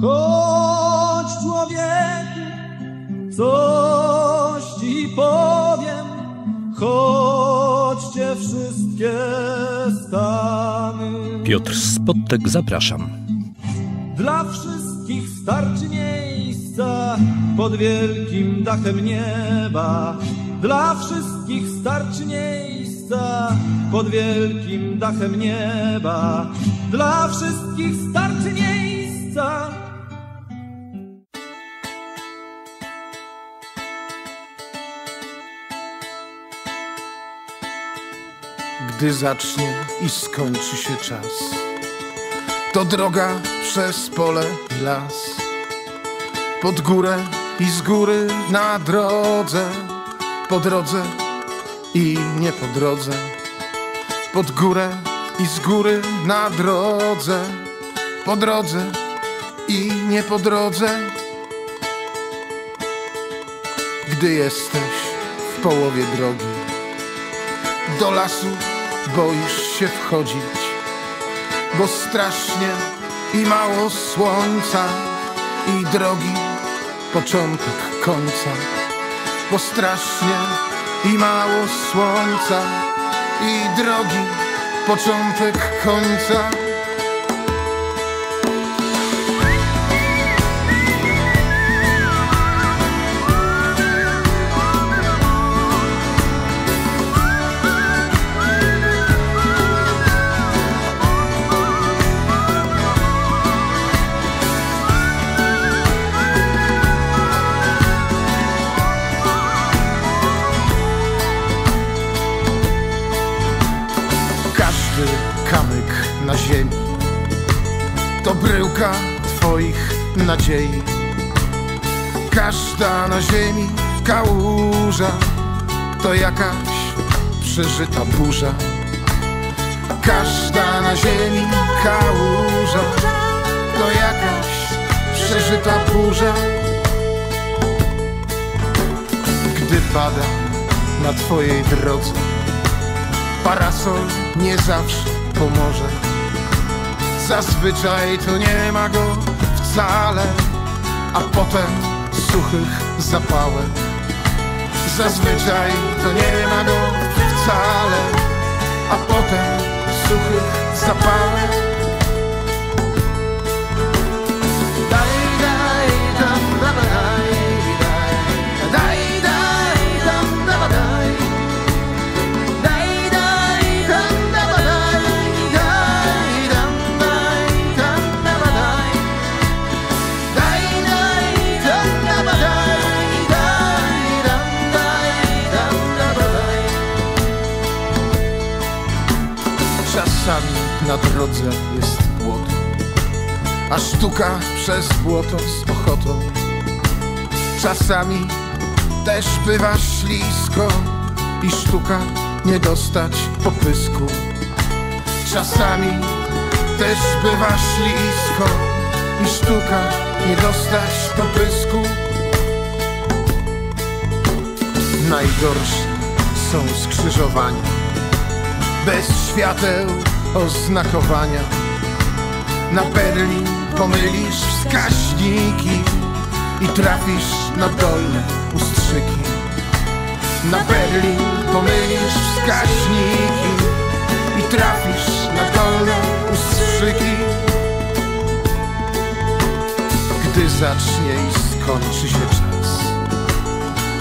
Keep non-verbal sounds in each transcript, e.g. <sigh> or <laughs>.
Chodź człowieku, coś ci powiem, chodźcie wszystkie stany. Piotr Spottek, zapraszam. Dla wszystkich starczy miejsca pod wielkim dachem nieba. Dla wszystkich starczy miejsca pod wielkim dachem nieba. Dla wszystkich starczy miejsca. Gdy zacznie i skończy się czas, to droga przez pole i las, pod górę i z góry na drodze, po drodze i nie po drodze, pod górę i z góry na drodze, po drodze i nie po drodze. Gdy jesteś w połowie drogi, do lasu boisz się wchodzić, bo strasznie i mało słońca i drogi początek końca, bo strasznie i mało słońca i drogi początek końca. Nadziei. Każda na ziemi kałuża to jakaś przeżyta burza. Każda na ziemi kałuża to jakaś przeżyta burza. Gdy pada na Twojej drodze parasol nie zawsze pomoże. Zazwyczaj to nie ma go a potem suchych zapałek. Zazwyczaj to nie ma go wcale, a potem suchych zapałek. Na drodze jest błoto, a sztuka przez błoto z ochotą. Czasami też bywa ślisko i sztuka nie dostać popysku. Czasami też bywa ślisko i sztuka nie dostać popysku. Najgorsze są skrzyżowania, bez świateł oznakowania. Na Berlin pomylisz wskaźniki i trafisz na dolne ustrzyki. Na Berlin pomylisz wskaźniki i trafisz na dolne ustrzyki. Gdy zacznie i skończy się czas,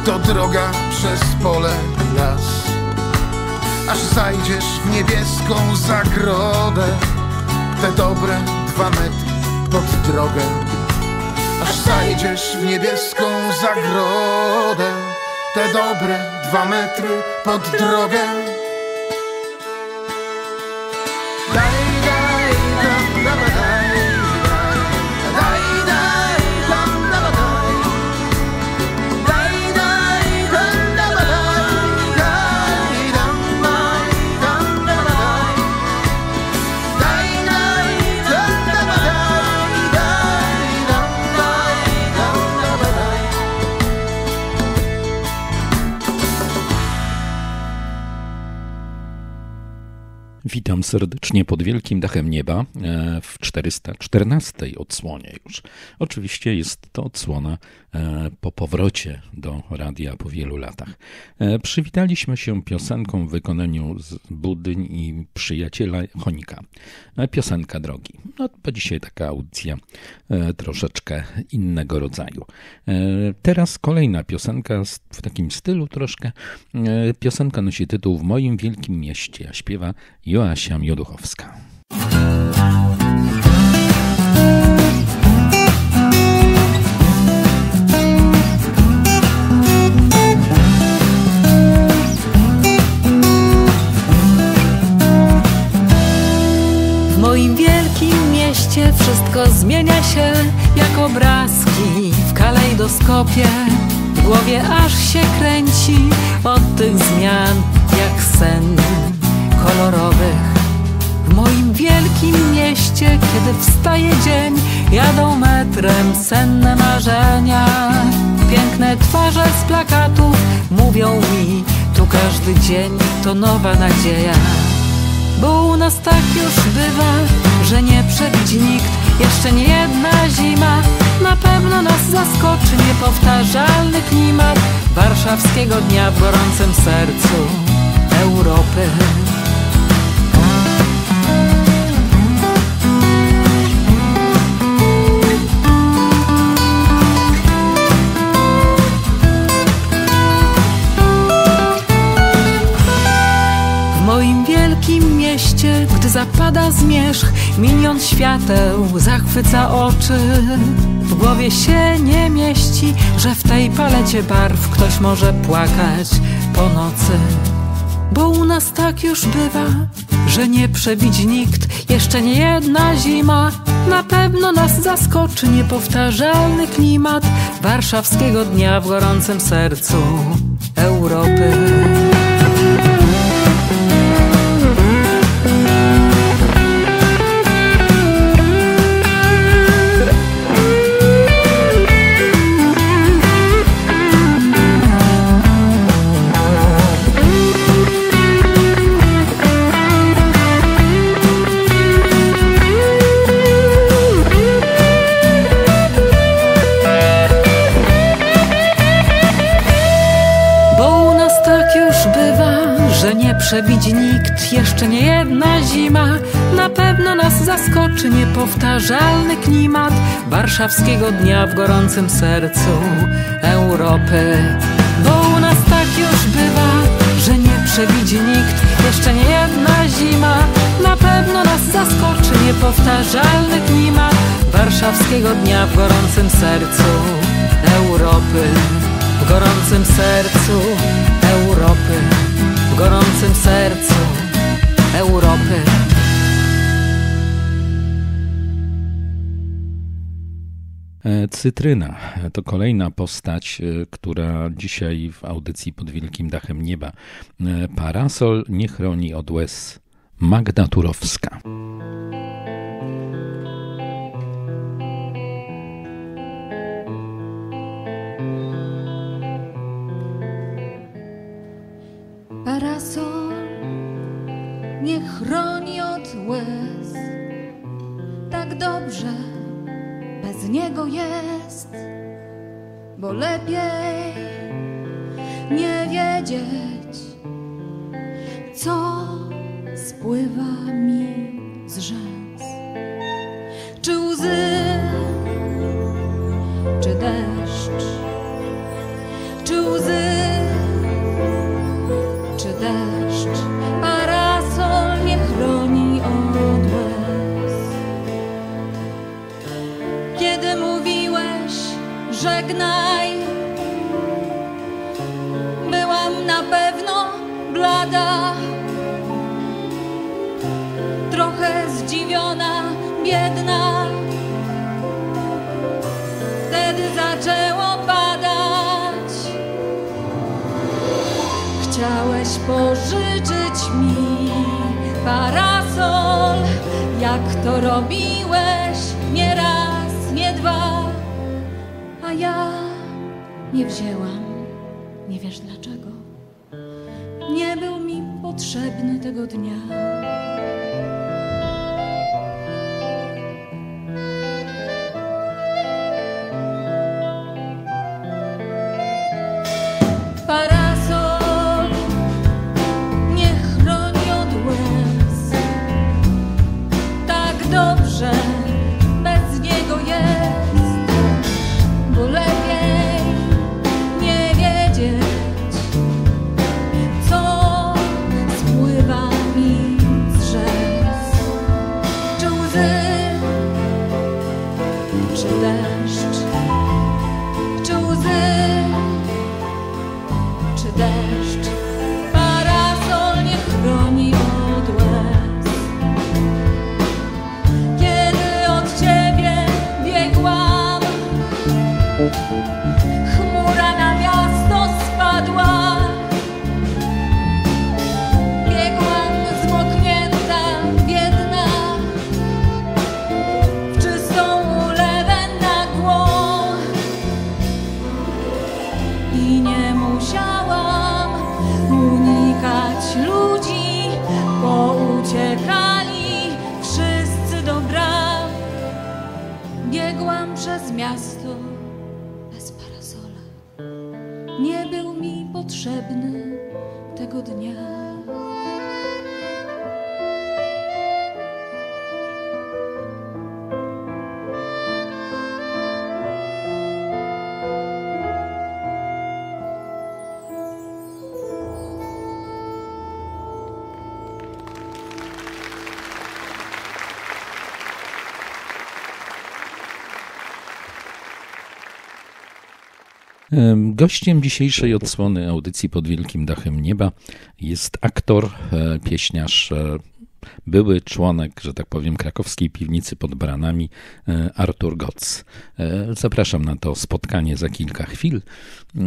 to droga przez pole las, aż zajdziesz w niebieską zagrodę, te dobre dwa metry pod drogę, aż zajdziesz w niebieską zagrodę, te dobre dwa metry pod drogę. Witam serdecznie pod wielkim dachem nieba e, w 414 odsłonie już. Oczywiście jest to odsłona e, po powrocie do radia po wielu latach. E, przywitaliśmy się piosenką w wykonaniu z Budyń i przyjaciela Chonika. Piosenka drogi. No bo dzisiaj taka audycja troszeczkę innego rodzaju. Teraz kolejna piosenka w takim stylu troszkę. Piosenka nosi tytuł W moim wielkim mieście, a śpiewa Mioduchowska. W moim wielkim mieście wszystko zmienia się jak obrazki w kalejdoskopie. W głowie aż się kręci od tych zmian jak sen kolorowych. W moim wielkim mieście, kiedy wstaje dzień, jadą metrem senne marzenia. Piękne twarze z plakatów mówią mi, tu każdy dzień to nowa nadzieja. Bo u nas tak już bywa, że nie przebić nikt, jeszcze nie jedna zima. Na pewno nas zaskoczy niepowtarzalny klimat warszawskiego dnia w gorącym sercu Europy. Mieście, gdy zapada zmierzch, milion świateł zachwyca oczy. W głowie się nie mieści, że w tej palecie barw ktoś może płakać po nocy. Bo u nas tak już bywa, że nie przebić nikt, jeszcze nie jedna zima. Na pewno nas zaskoczy niepowtarzalny klimat warszawskiego dnia w gorącym sercu Europy. Przebić nikt, jeszcze nie jedna zima. Na pewno nas zaskoczy niepowtarzalny klimat warszawskiego dnia w gorącym sercu Europy. Bo u nas tak już bywa, że nie przebić nikt, jeszcze nie jedna zima. Na pewno nas zaskoczy niepowtarzalny klimat warszawskiego dnia w gorącym sercu Europy. W gorącym sercu w gorącym sercu Europy. E, cytryna to kolejna postać, e, która dzisiaj w audycji pod wielkim dachem nieba. E, parasol nie chroni od łez. Magda Turowska. Parasol nie chroni od łez. Tak dobrze bez niego jest, bo lepiej nie wiedzieć, co spływa mi z rzęs. Żegnaj, byłam na pewno blada, trochę zdziwiona, biedna. Wtedy zaczęło padać. Chciałeś pożyczyć mi parasol, jak to robiłeś nie wzięłam, nie wiesz dlaczego. Nie był mi potrzebny tego dnia. przez miasto bez parasola. Nie był mi potrzebny tego dnia. Gościem dzisiejszej odsłony audycji pod Wielkim Dachem Nieba jest aktor, e, pieśniarz, e, były członek, że tak powiem, krakowskiej piwnicy pod Branami, e, Artur Gotz. Zapraszam na to spotkanie za kilka chwil.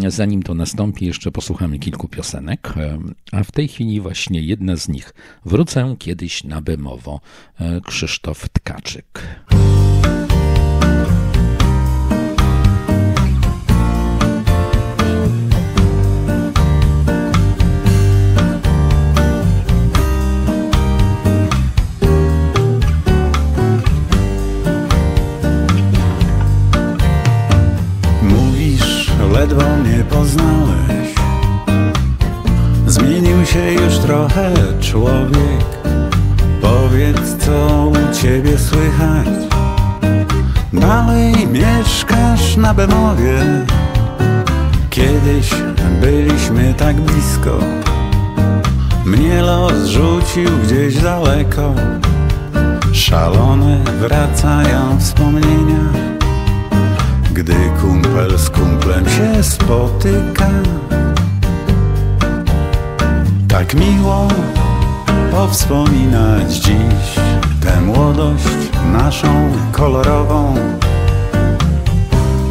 Zanim to nastąpi, jeszcze posłuchamy kilku piosenek, a w tej chwili właśnie jedna z nich. Wrócę kiedyś na Bemowo, Krzysztof Tkaczyk. Trochę człowiek. Powiedz co u ciebie słychać. Dalej mieszkasz na Bemowie. Kiedyś byliśmy tak blisko. Mnie los rzucił gdzieś daleko. Szalone wracają wspomnienia. Gdy kumpel z kumplem się spotyka Tak miło powspominać dziś Tę młodość naszą kolorową.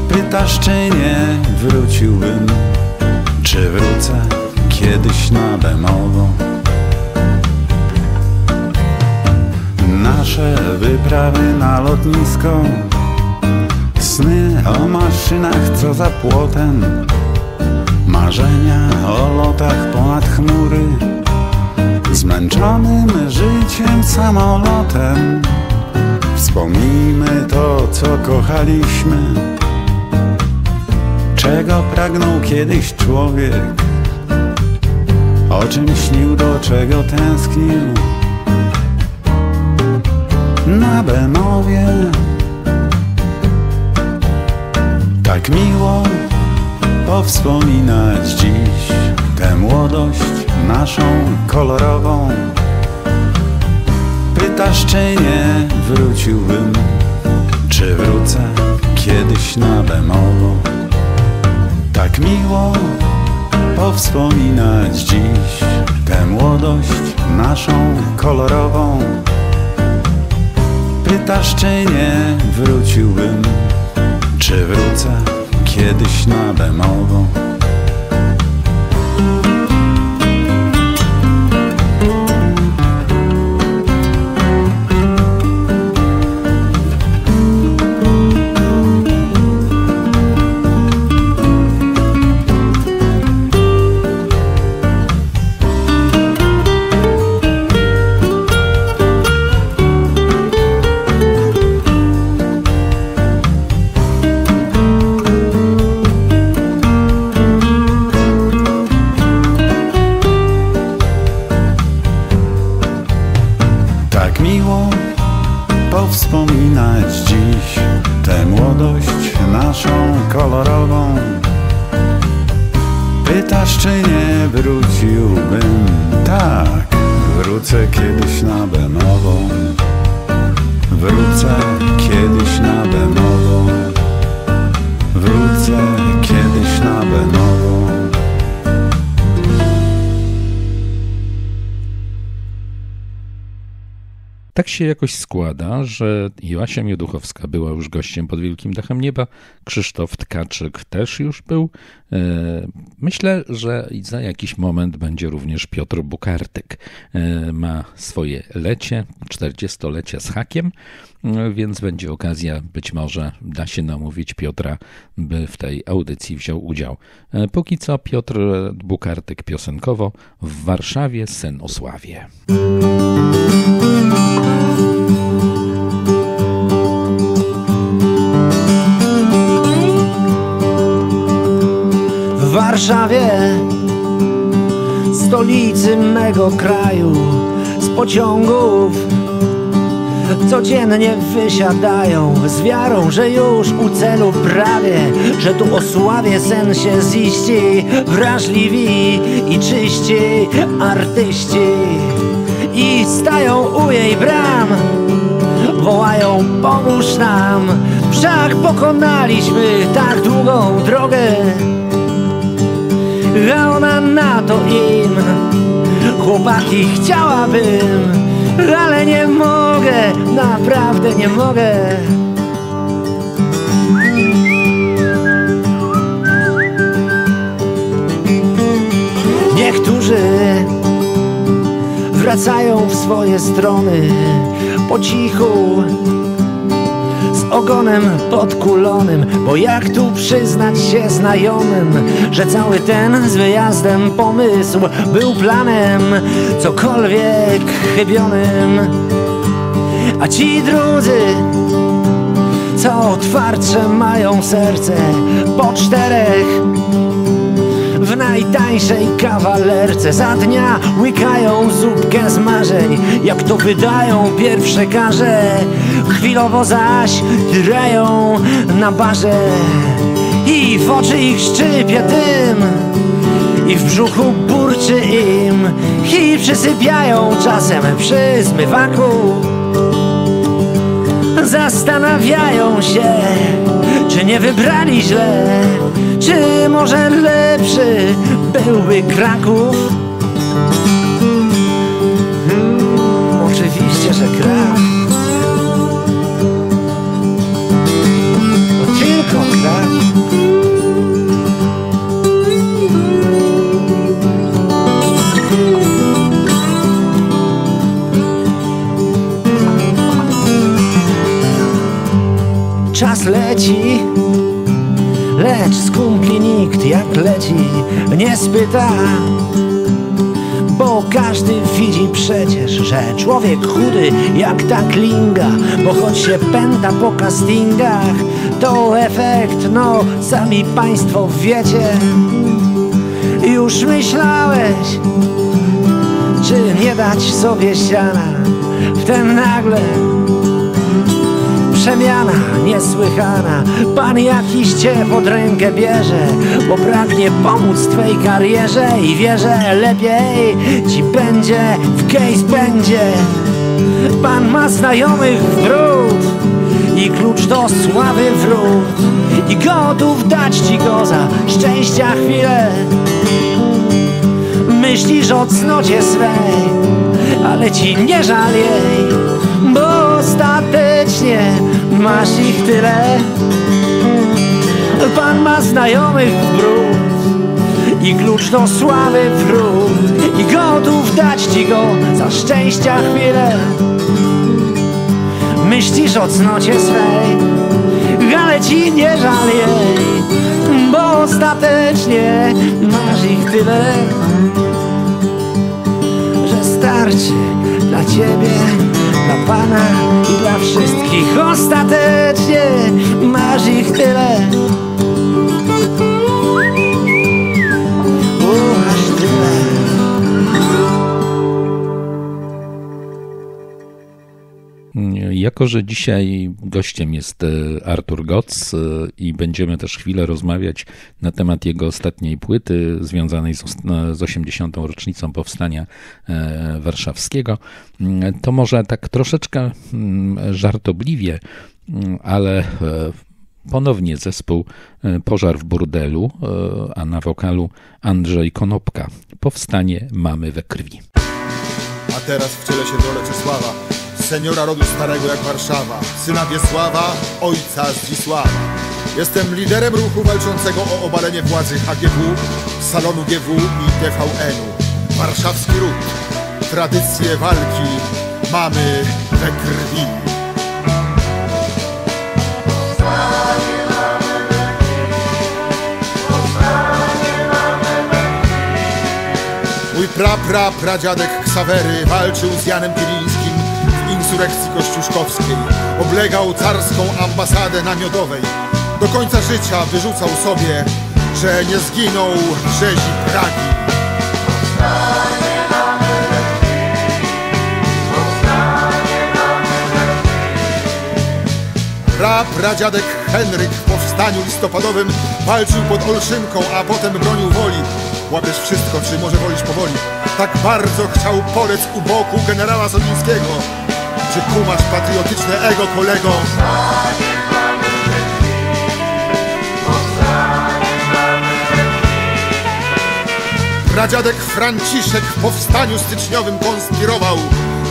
Pytasz czy nie wróciłbym Czy wrócę kiedyś na demową Nasze wyprawy na lotnisko Sny o maszynach, co za płotem Marzenia o lotach ponad chmury Zmęczonym życiem samolotem. Wspomnijmy to, co kochaliśmy Czego pragnął kiedyś człowiek. O czym śnił, do czego tęsknił. Na Bemowie Tak miło powspominać dziś tę młodość naszą kolorową. Pytasz, czy nie wróciłbym, czy wrócę kiedyś na Bemowo. Tak miło powspominać dziś tę młodość naszą kolorową. Pytasz, czy nie wróciłbym, czy wrócę kiedyś na Bemowo? Się jakoś składa, że Joasia Mioduchowska była już gościem pod Wielkim Dachem Nieba, Krzysztof Tkaczyk też już był. E, myślę, że za jakiś moment będzie również Piotr Bukartyk. E, ma swoje lecie, 40-lecie z hakiem, e, więc będzie okazja, być może da się namówić Piotra, by w tej audycji wziął udział. Póki co Piotr Bukartyk piosenkowo w Warszawie sen o sławie. W Warszawie, stolicy mego kraju, z pociągów codziennie wysiadają z wiarą, że już u celu prawie, że tu o sławie sen się ziści, wrażliwi i czyści artyści i stają u jej bram. Wołają, pomóż nam, wszak pokonaliśmy tak długą drogę. A ona na to im, chłopaki, chciałabym, ale nie mogę, naprawdę nie mogę. Niektórzy wracają w swoje strony po cichu ogonem podkulonym Bo jak tu przyznać się znajomym Że cały ten z wyjazdem pomysł Był planem cokolwiek chybionym. A ci drudzy co twardsze mają serce po czterech najtańszej kawalerce. Za dnia łykają zupkę z marzeń Jak to wydają pierwsze karze. Chwilowo zaś drają na barze. I w oczy ich szczypie dym i w brzuchu burczy im. I przysypiają czasem przy zmywaku. Zastanawiają się, czy nie wybrali źle? Czy może lepszy byłby Kraków? Hmm, oczywiście, że Kraków. Tylko Czas leci, lecz z kumpli nikt jak leci nie spyta. Bo każdy widzi przecież, że człowiek chudy jak ta klinga Bo choć się pęta po castingach, to efekt, no sami państwo wiecie Już myślałeś, czy nie dać sobie siana w ten nagle przemiana niesłychana. Pan jakiś cię pod rękę bierze Bo pragnie pomóc twej karierze I wie, że lepiej ci będzie w case będzie. Pan ma znajomych w I klucz do sławy wrót I gotów dać ci go za szczęścia chwilę. Myślisz o cnocie swej Ale ci nie żal jej Bo ostatecznie masz ich tyle. Pan ma znajomych w brud I klucz do sławy wrót I gotów dać ci go za szczęścia chwilę. Myślisz o cnocie swej Ale ci nie żal jej Bo ostatecznie masz ich tyle Że starczy dla ciebie dla Pana i dla wszystkich. Ostatecznie masz ich tyle Jako, że dzisiaj gościem jest e, Artur Goc e, i będziemy też chwilę rozmawiać na temat jego ostatniej płyty związanej z, z 80. rocznicą powstania e, warszawskiego, to może tak troszeczkę żartobliwie, ale ponownie zespół Pożar w burdelu, a na wokalu Andrzej Konopka. Powstanie mamy we krwi. A teraz wcielę się do Czesława seniora rodu starego jak Warszawa, syna Wiesława, ojca Zdzisława. Jestem liderem ruchu walczącego o obalenie władzy HGW, salonu GW i TVN-u. Warszawski ród, tradycje walki mamy we krwi. Mój pra, pra, pradziadek Ksawery walczył z Janem Pielińskim w insurrekcji kościuszkowskiej. Oblegał carską ambasadę namiotowej. Do końca życia wyrzucał sobie, że nie zginął w rzezi Pragi. Pra, pradziadek Henryk w powstaniu listopadowym walczył pod Olszynką, a potem bronił woli. Łapiesz wszystko, czy może wolisz powoli. Tak bardzo chciał polec u boku generała Solińskiego. Czy kumasz patriotyczne ego, kolego? Pradziadek Franciszek w powstaniu styczniowym konspirował.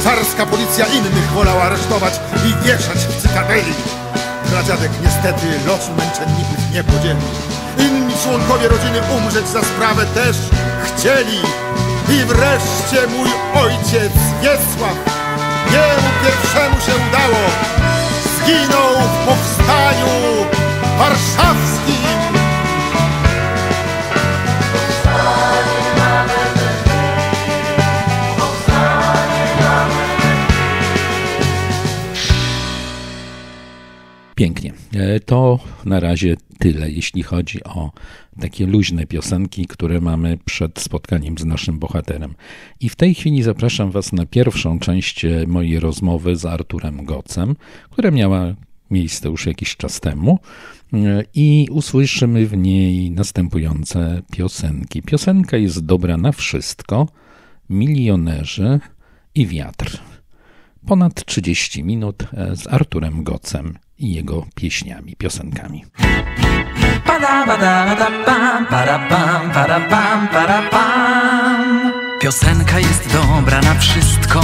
Carska policja innych wolała aresztować i wieszać w cytadeli. Pradziadek niestety losu męczenników nie podzielił. Inni członkowie rodziny umrzeć za sprawę też chcieli. I wreszcie mój ojciec Wiesław, jemu pierwszemu się udało. Zginął w powstaniu warszawskim. Pięknie. E, to na razie tyle, jeśli chodzi o takie luźne piosenki, które mamy przed spotkaniem z naszym bohaterem. I w tej chwili zapraszam Was na pierwszą część e, mojej rozmowy z Arturem Gocem, która miała miejsce już jakiś czas temu e, i usłyszymy w niej następujące piosenki. Piosenka jest dobra na wszystko, milionerzy i wiatr. Ponad 30 minut z Arturem Gocem i jego pieśniami, piosenkami. Piosenka jest dobra na wszystko.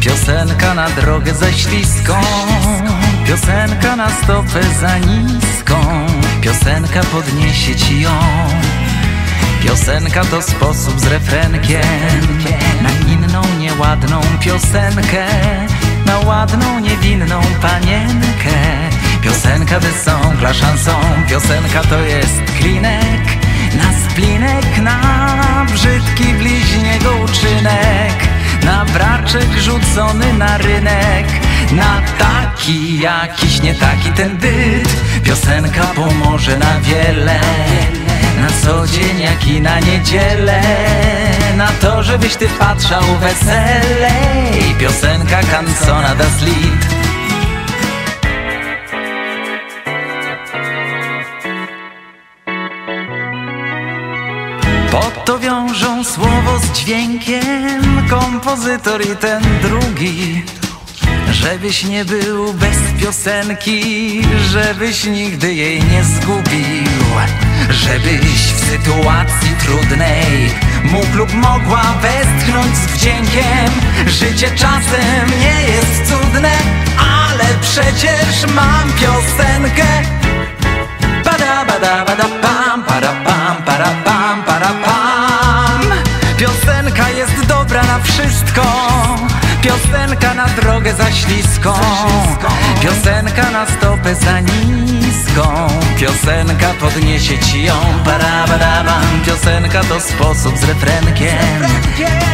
Piosenka na drogę za śliską. Piosenka na stopę za niską. Piosenka podniesie ci ją. Piosenka to sposób z refrenkiem Na inną nieładną piosenkę Na ładną niewinną panienkę. Piosenka de song, la chanson Piosenka to jest klinek. Na splinek, na brzydki bliźniego uczynek. Na braczek rzucony na rynek. Na taki jakiś nie taki ten byt. Piosenka pomoże na wiele na co dzień jak i na niedzielę. Na to, żebyś ty patrzał weselej Piosenka Cansona das Lied to wiążą słowo z dźwiękiem Kompozytor i ten drugi. Żebyś nie był bez piosenki Żebyś nigdy jej nie zgubił Żebyś w sytuacji trudnej Mógł lub mogła westchnąć z wdziękiem. Życie czasem nie jest cudne Ale przecież mam piosenkę. Pada, bada, bada, pam, para, pam, para, pam, para, pam. Piosenka jest dobra na wszystko Piosenka na drogę za śliską. Piosenka na stopę za niską. Piosenka podniesie ci ją. Parabadabam Piosenka to sposób z refrenkiem.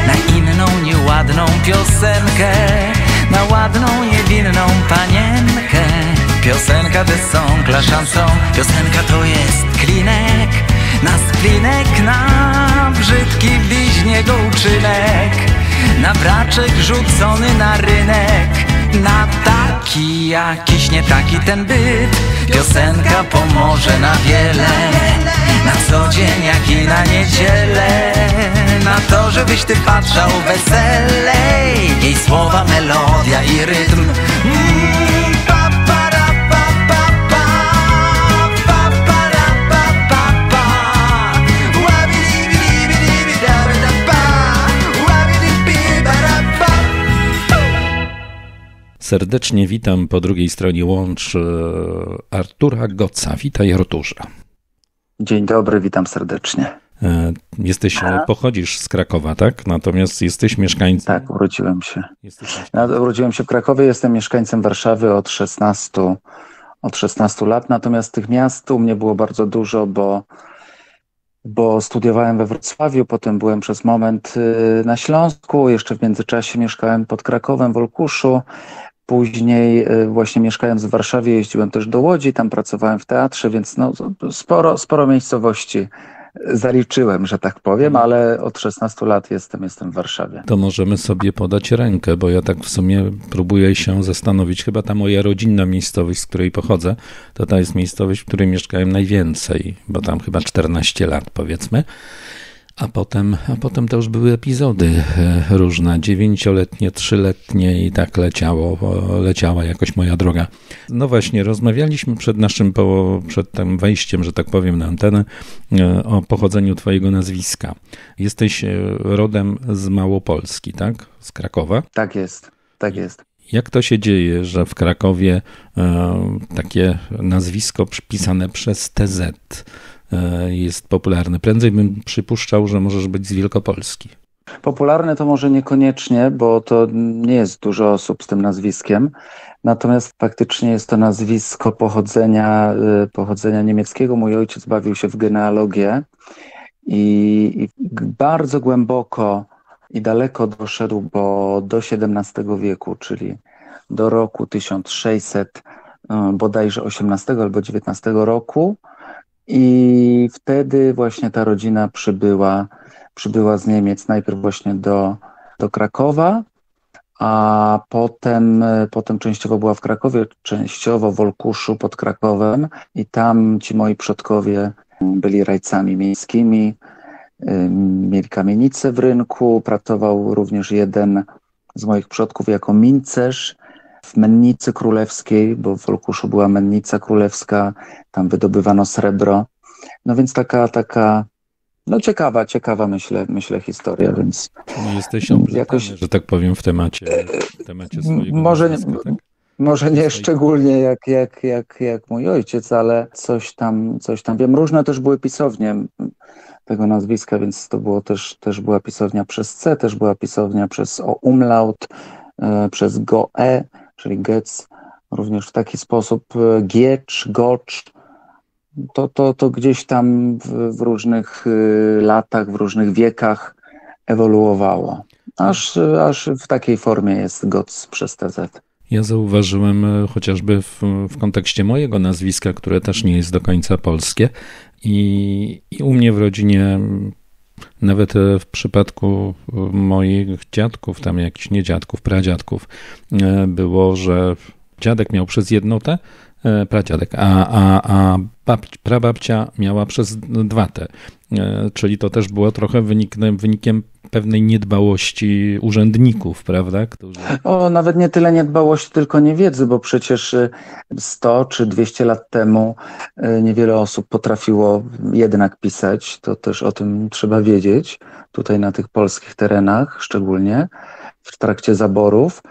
Na inną nieładną piosenkę. Na ładną niewinną panienkę. Piosenka de song, la chanson Piosenka to jest klinek. Na splinek, na brzydki bliźniego uczynek Na braczek rzucony na rynek Na taki jakiś nie taki ten byt. Piosenka pomoże na wiele Na co dzień jak i na niedzielę. Na to, żebyś ty patrzał weselej Jej słowa, melodia i rytm serdecznie witam po drugiej stronie łącz Artura Goca. Witaj Arturze. Dzień dobry, witam serdecznie. Jesteś, pochodzisz z Krakowa, tak? Natomiast jesteś mieszkańcem. Tak, urodziłem się. Jesteś... Ja urodziłem się w Krakowie, jestem mieszkańcem Warszawy od 16, od 16 lat, natomiast tych miast u mnie było bardzo dużo, bo bo studiowałem we Wrocławiu, potem byłem przez moment y, na Śląsku, jeszcze w międzyczasie mieszkałem pod Krakowem w Olkuszu. Później y, właśnie mieszkając w Warszawie jeździłem też do Łodzi, tam pracowałem w teatrze, więc no, sporo, sporo miejscowości zaliczyłem, że tak powiem, ale od 16 lat jestem, jestem w Warszawie. To możemy sobie podać rękę, bo ja tak w sumie próbuję się zastanowić. Chyba ta moja rodzinna miejscowość, z której pochodzę, to ta jest miejscowość, w której mieszkałem najwięcej, bo tam chyba 14 lat powiedzmy. A potem, a potem to już były epizody e, różne, dziewięcioletnie, trzyletnie i tak leciało, leciała jakoś moja droga. No właśnie, rozmawialiśmy przed naszym, przed tym wejściem, że tak powiem, na antenę e, o pochodzeniu twojego nazwiska. Jesteś e, rodem z Małopolski, tak? Z Krakowa? Tak jest, tak jest. Jak to się dzieje, że w Krakowie takie nazwisko przypisane przez TZ jest popularny. Prędzej bym przypuszczał, że możesz być z Wielkopolski. Popularny to może niekoniecznie, bo to nie jest dużo osób z tym nazwiskiem. Natomiast faktycznie jest to nazwisko pochodzenia, e, pochodzenia niemieckiego. Mój ojciec bawił się w genealogię i, i bardzo głęboko i daleko doszedł, bo do XVII wieku, czyli do roku 1600, e, bodajże 18 albo XIX roku, i wtedy właśnie ta rodzina przybyła, przybyła z Niemiec najpierw właśnie do, do Krakowa, a potem, potem częściowo była w Krakowie, częściowo w Olkuszu pod Krakowem. I tam ci moi przodkowie byli rajcami miejskimi, mieli kamienicę w rynku, pracował również jeden z moich przodków jako mincerz w Mennicy Królewskiej, bo w Olkuszu była Mennica Królewska, tam wydobywano srebro. No więc taka, taka no ciekawa, ciekawa myślę, myślę historia, więc... Jesteś jakoś, że tak powiem, w temacie, w temacie swojego może, nazwiska, tak? Może nie szczególnie jak, jak, jak, jak mój ojciec, ale coś tam, coś tam wiem. Różne też były pisownie tego nazwiska, więc to było też, też była pisownia przez C, też była pisownia przez o umlaut, e, przez goe, czyli Getz, również w taki sposób e, Giecz, Gocz, to, to, to gdzieś tam w, w różnych y, latach, w różnych wiekach ewoluowało. Aż, aż w takiej formie jest GOTS przez TZ. Ja zauważyłem e, chociażby w, w, kontekście mojego nazwiska, które też nie jest do końca polskie, i, i u mnie w rodzinie, nawet e, w przypadku moich dziadków, tam jakichś nie dziadków, pradziadków, e, było, że dziadek miał przez jednotę, E, pradziadek, a, a, a babci, prababcia miała przez dwa e, czyli to też było trochę wynikiem, wynikiem pewnej niedbałości urzędników, prawda? Którzy... O, nawet nie tyle niedbałości, tylko niewiedzy, bo przecież 100 e, czy 200 lat temu niewiele osób potrafiło jednak pisać, to też o tym trzeba wiedzieć, tutaj na tych polskich terenach szczególnie, w trakcie zaborów,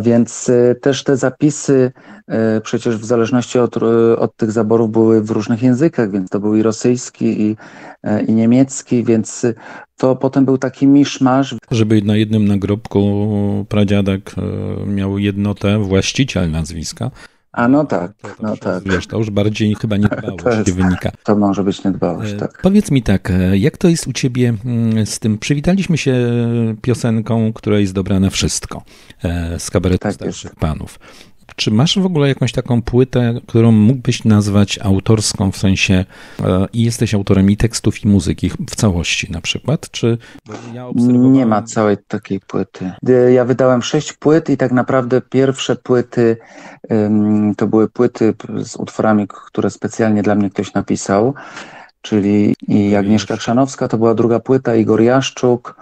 więc też te zapisy E, przecież w zależności od, e, od tych zaborów były w różnych językach, więc to był i rosyjski, i, e, i niemiecki, więc to potem był taki miszmasz. Żeby na jednym nagrobku pradziadek miał jednotę właściciel nazwiska. A no tak, no tak. Wiesz, to już bardziej chyba niedbałość <laughs> to jest, wynika. To może być niedbałość, tak. Powiedz mi tak, jak to jest u ciebie mm, z tym? Przywitaliśmy się piosenką, która jest dobra na wszystko, z kabaretu tak starszych jest. panów. Czy masz w ogóle jakąś taką płytę, którą mógłbyś nazwać autorską, w sensie e, i jesteś autorem i tekstów, i muzyki w całości na przykład? Czy ja obserwowałem... Nie ma całej takiej płyty. Ja wydałem sześć płyt i tak naprawdę pierwsze płyty to były płyty z utworami, które specjalnie dla mnie ktoś napisał. Czyli i Agnieszka Krzanowska to była druga płyta, Igor Jaszczuk,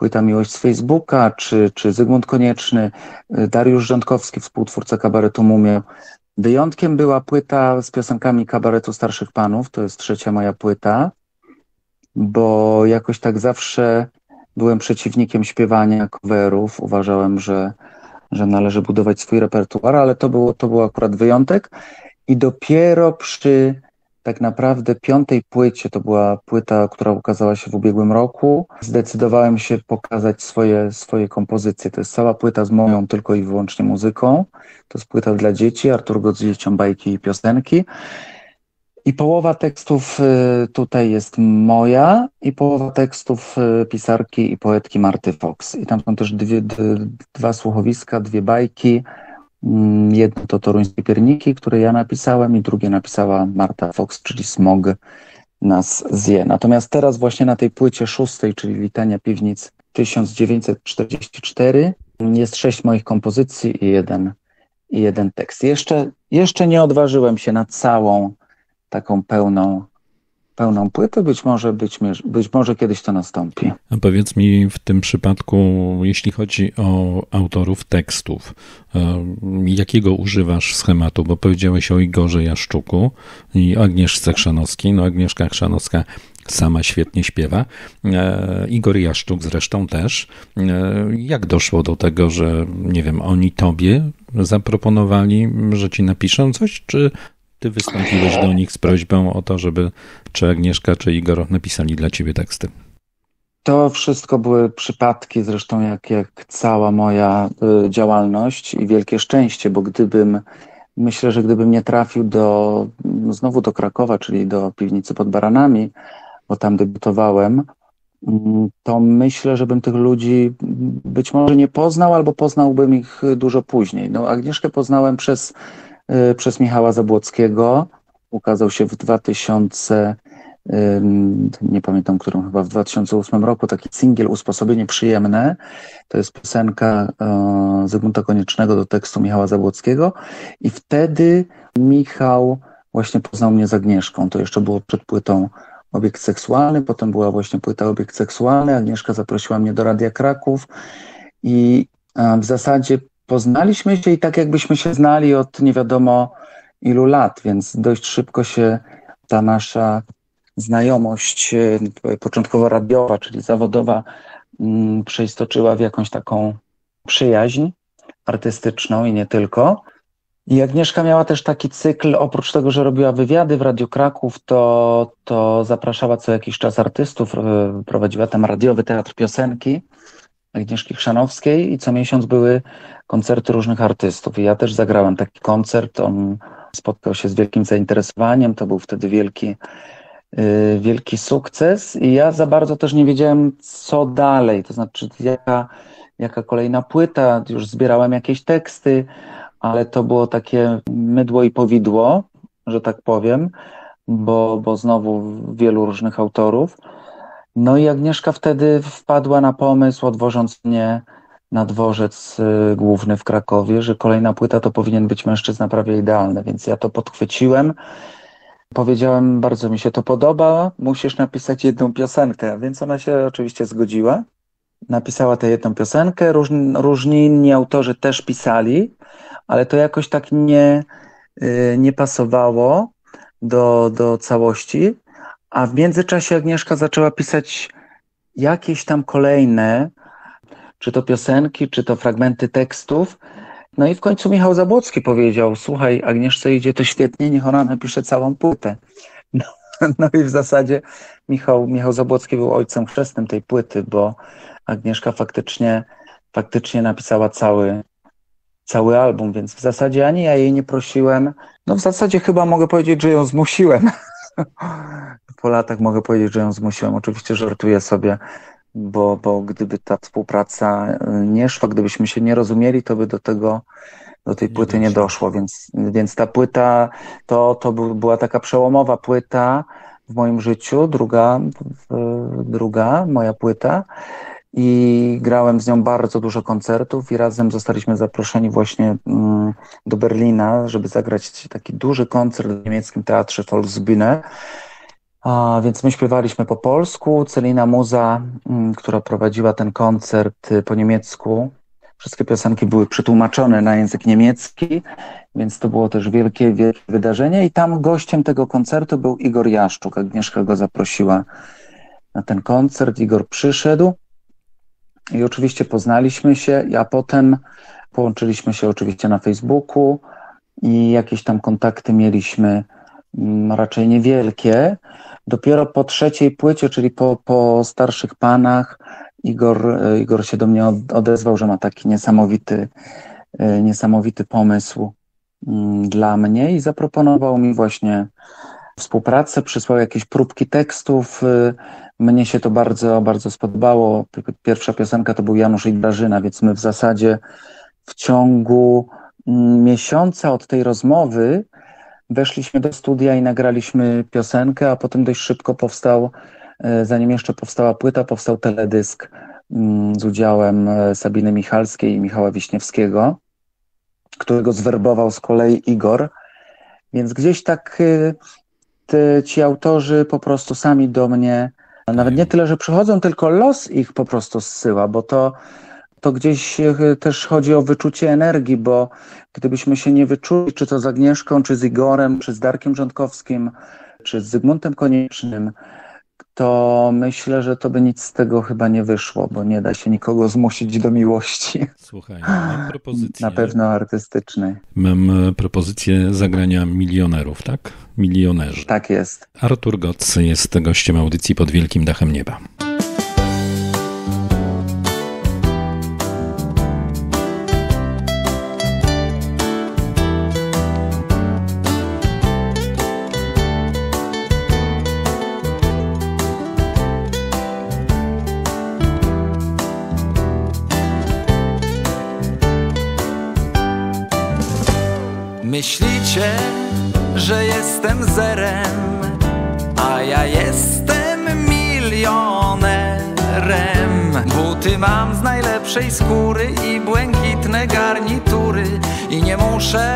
płyta Miłość z Facebooka, czy, czy Zygmunt Konieczny, y, Dariusz Rządkowski, współtwórca kabaretu Mumie. Wyjątkiem była płyta z piosenkami kabaretu Starszych Panów, to jest trzecia moja płyta, bo jakoś tak zawsze byłem przeciwnikiem śpiewania coverów. Uważałem, że, że należy budować swój repertuar, ale to, było, to był akurat wyjątek. I dopiero przy tak naprawdę piątej płycie, to była płyta, która ukazała się w ubiegłym roku, zdecydowałem się pokazać swoje, swoje kompozycje. To jest cała płyta z moją tylko i wyłącznie muzyką. To jest płyta dla dzieci, Artur Gott z dziecią bajki i piosenki. I połowa tekstów y, tutaj jest moja i połowa tekstów y, pisarki i poetki Marty Fox. I tam są też dwie, dwa słuchowiska, dwie bajki. Mm, jedno to Toruńskie Pierniki, które ja napisałem i drugie napisała Marta Fox, czyli Smog nas zje. Natomiast teraz właśnie na tej płycie szóstej, czyli Litania Piwnic 1944 jest sześć moich kompozycji i jeden, i jeden tekst. Jeszcze, jeszcze nie odważyłem się na całą taką pełną, pełną płytę. Być może, być, być może kiedyś to nastąpi. A powiedz mi w tym przypadku, jeśli chodzi o autorów tekstów, e, jakiego używasz schematu? Bo powiedziałeś o Igorze Jaszczuku i Agnieszce Chrzanowskiej. No Agnieszka Chrzanowska sama świetnie śpiewa. E, Igor Jaszczuk zresztą też. E, jak doszło do tego, że nie wiem, oni tobie zaproponowali, że ci napiszą coś, czy ty wystąpiłeś do nich z prośbą o to, żeby czy Agnieszka, czy Igor napisali dla ciebie teksty? To wszystko były przypadki, zresztą jak, jak cała moja y, działalność i wielkie szczęście, bo gdybym, myślę, że gdybym nie trafił do, znowu do Krakowa, czyli do piwnicy pod Baranami, bo tam debiutowałem, mm, to myślę, żebym tych ludzi być może nie poznał, albo poznałbym ich dużo później. No, Agnieszkę poznałem przez przez Michała Zabłockiego. Ukazał się w 2000, nie pamiętam którą, chyba w 2008 roku, taki singiel Usposobienie przyjemne. To jest piosenka e, Zygmunta Koniecznego do tekstu Michała Zabłockiego. I wtedy Michał właśnie poznał mnie z Agnieszką. To jeszcze było przed płytą Obiekt Seksualny, potem była właśnie płyta Obiekt Seksualny. Agnieszka zaprosiła mnie do Radia Kraków i e, w zasadzie poznaliśmy się i tak jakbyśmy się znali od nie wiadomo ilu lat, więc dość szybko się ta nasza znajomość e, początkowo radiowa, czyli zawodowa, mm, przeistoczyła w jakąś taką przyjaźń artystyczną i nie tylko. I Agnieszka miała też taki cykl, oprócz tego, że robiła wywiady w Radiu Kraków, to, to zapraszała co jakiś czas artystów, e, prowadziła tam radiowy teatr piosenki. Agnieszki Chrzanowskiej i co miesiąc były koncerty różnych artystów. I ja też zagrałem taki koncert. On spotkał się z wielkim zainteresowaniem. To był wtedy wielki, yy, wielki sukces. I ja za bardzo też nie wiedziałem, co dalej. To znaczy, jaka, jaka kolejna płyta. Już zbierałem jakieś teksty, ale to było takie mydło i powidło, że tak powiem, bo, bo znowu wielu różnych autorów. No i Agnieszka wtedy wpadła na pomysł, odwożąc mnie na dworzec y, główny w Krakowie, że kolejna płyta to powinien być mężczyzna prawie idealny, więc ja to podchwyciłem. Powiedziałem, bardzo mi się to podoba, musisz napisać jedną piosenkę, więc ona się oczywiście zgodziła. Napisała tę jedną piosenkę, różni, różni inni autorzy też pisali, ale to jakoś tak nie, y, nie pasowało do, do całości. A w międzyczasie Agnieszka zaczęła pisać jakieś tam kolejne, czy to piosenki, czy to fragmenty tekstów. No i w końcu Michał Zabłocki powiedział: Słuchaj, Agnieszce idzie to świetnie, niech ona napisze całą płytę. No, <laughs> no i w zasadzie Michał, Michał Zabłocki był ojcem chrzestnym tej płyty, bo Agnieszka faktycznie, faktycznie napisała cały, cały album, więc w zasadzie ani ja jej nie prosiłem. No w zasadzie chyba mogę powiedzieć, że ją zmusiłem. <laughs> po latach mogę powiedzieć, że ją zmusiłem. Oczywiście żartuję sobie, bo, bo gdyby ta współpraca y, nie szła, gdybyśmy się nie rozumieli, to by do tego, do tej płyty nie doszło, więc, więc ta płyta to, to była taka przełomowa płyta w moim życiu, druga, druga moja płyta i grałem z nią bardzo dużo koncertów i razem zostaliśmy zaproszeni właśnie mm, do Berlina, żeby zagrać taki duży koncert w niemieckim teatrze Volksbühne a, więc my śpiewaliśmy po polsku. Celina Muza, mm, która prowadziła ten koncert y, po niemiecku, wszystkie piosenki były przetłumaczone na język niemiecki, więc to było też wielkie, wielkie wydarzenie. I tam gościem tego koncertu był Igor Jaszczuk. Agnieszka go zaprosiła na ten koncert. Igor przyszedł. I oczywiście poznaliśmy się, a potem połączyliśmy się oczywiście na Facebooku i jakieś tam kontakty mieliśmy raczej niewielkie. Dopiero po trzeciej płycie, czyli po, po starszych panach, Igor, Igor się do mnie odezwał, że ma taki niesamowity, e, niesamowity pomysł mm, dla mnie i zaproponował mi właśnie współpracę, przysłał jakieś próbki tekstów. E, mnie się to bardzo, bardzo spodobało. Pierwsza piosenka to był Janusz i Grażyna, więc my w zasadzie w ciągu mm, miesiąca od tej rozmowy weszliśmy do studia i nagraliśmy piosenkę, a potem dość szybko powstał, e, zanim jeszcze powstała płyta, powstał teledysk mm, z udziałem e, Sabiny Michalskiej i Michała Wiśniewskiego, którego zwerbował z kolei Igor. Więc gdzieś tak e, te, ci autorzy po prostu sami do mnie, nawet nie tyle, że przychodzą, tylko los ich po prostu zsyła, bo to to gdzieś e, też chodzi o wyczucie energii, bo gdybyśmy się nie wyczuli, czy to z Agnieszką, czy z Igorem, czy z Darkiem Rządkowskim, czy z Zygmuntem Koniecznym, to myślę, że to by nic z tego chyba nie wyszło, bo nie da się nikogo zmusić do miłości. Słuchaj, mam <laughs> propozycję. Na pewno artystycznej. Mam e, propozycję zagrania milionerów, tak? Milionerzy. Tak jest. Artur Gotz jest gościem audycji pod wielkim dachem nieba. Myślicie, że jestem zerem, a ja jestem milionerem. Buty mam z najlepszej skóry i błękitne garnitury i nie muszę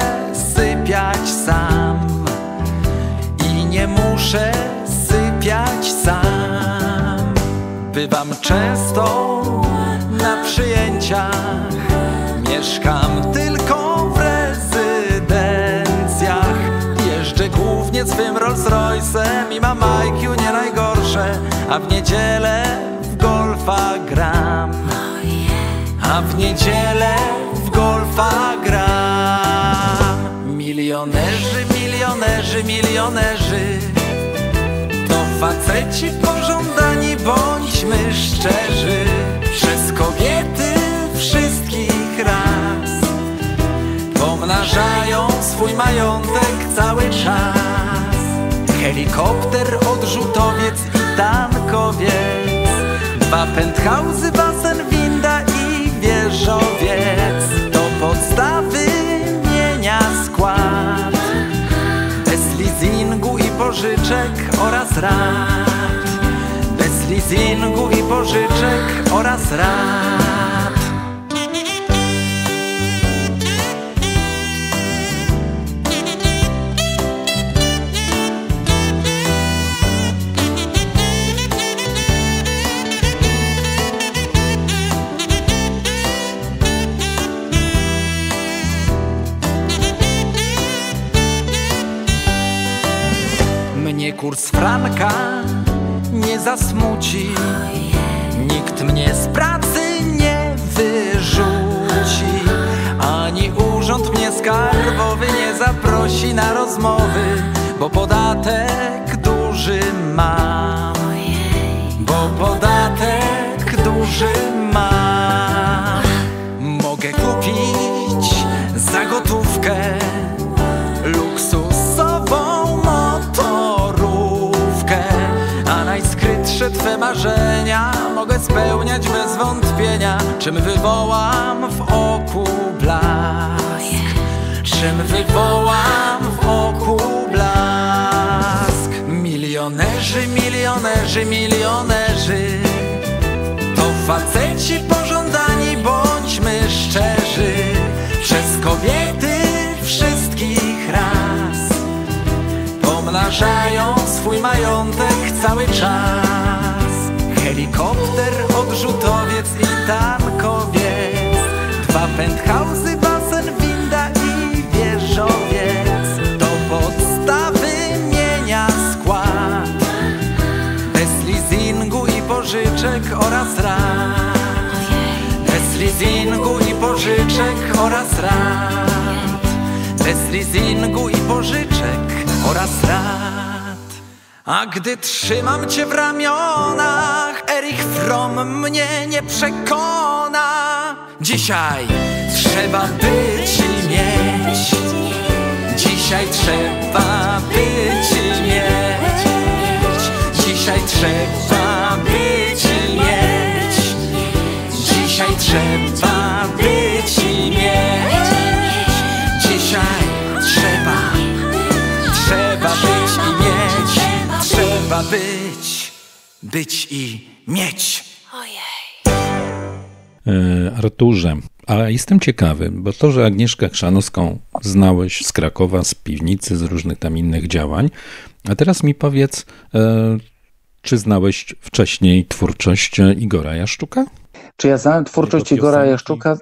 sypiać sam. I nie muszę sypiać sam. Bywam często na przyjęciach, mieszkam tylko głównie swym Rolls Royce'em i mam IQ nie najgorsze, a w niedzielę w golfa gram. A w niedzielę w golfa gram. Milionerzy, milionerzy, milionerzy To faceci pożądani, bądźmy szczerzy Przez kobiety wszystkich raz Pomnażają swój majątek cały czas. Helikopter, odrzutowiec i tankowiec. Dwa penthouse'y, basen, winda i wieżowiec. To podstawy mienia skład. Bez leasingu i pożyczek oraz rat Bez leasingu i pożyczek oraz rat kurs franka nie zasmuci. Nikt mnie z pracy nie wyrzuci. Ani urząd mnie skarbowy nie zaprosi na rozmowy Bo podatek duży mam. Bo podatek duży mam Twe marzenia mogę spełniać bez wątpienia. Czym wywołam w oku blask? Czym wywołam w oku blask? Milionerzy, milionerzy, milionerzy To faceci pożądani, bądźmy szczerzy. Przez kobiety wszystkich ras Pomnażają swój majątek cały czas Helikopter, odrzutowiec i tankowiec. Dwa penthouse'y, basen, winda i wieżowiec. To podstawy mienia skład. Bez leasingu i pożyczek oraz rat pożyczek oraz rat Bez leasingu i pożyczek oraz rat A gdy trzymam cię w ramionach Erich Fromm mnie nie przekona. Dzisiaj trzeba być i mieć. Dzisiaj trzeba być i mieć. Dzisiaj trzeba być i mieć. Dzisiaj trzeba Być i mieć E, Arturze, ale jestem ciekawy, bo to, że Agnieszkę Chrzanowską znałeś z Krakowa, z piwnicy, z różnych tam innych działań, a teraz mi powiedz, e, czy znałeś wcześniej twórczość Igora Jaszczuka? Czy ja znałem twórczość Jego Igora piosenki? Jaszczuka?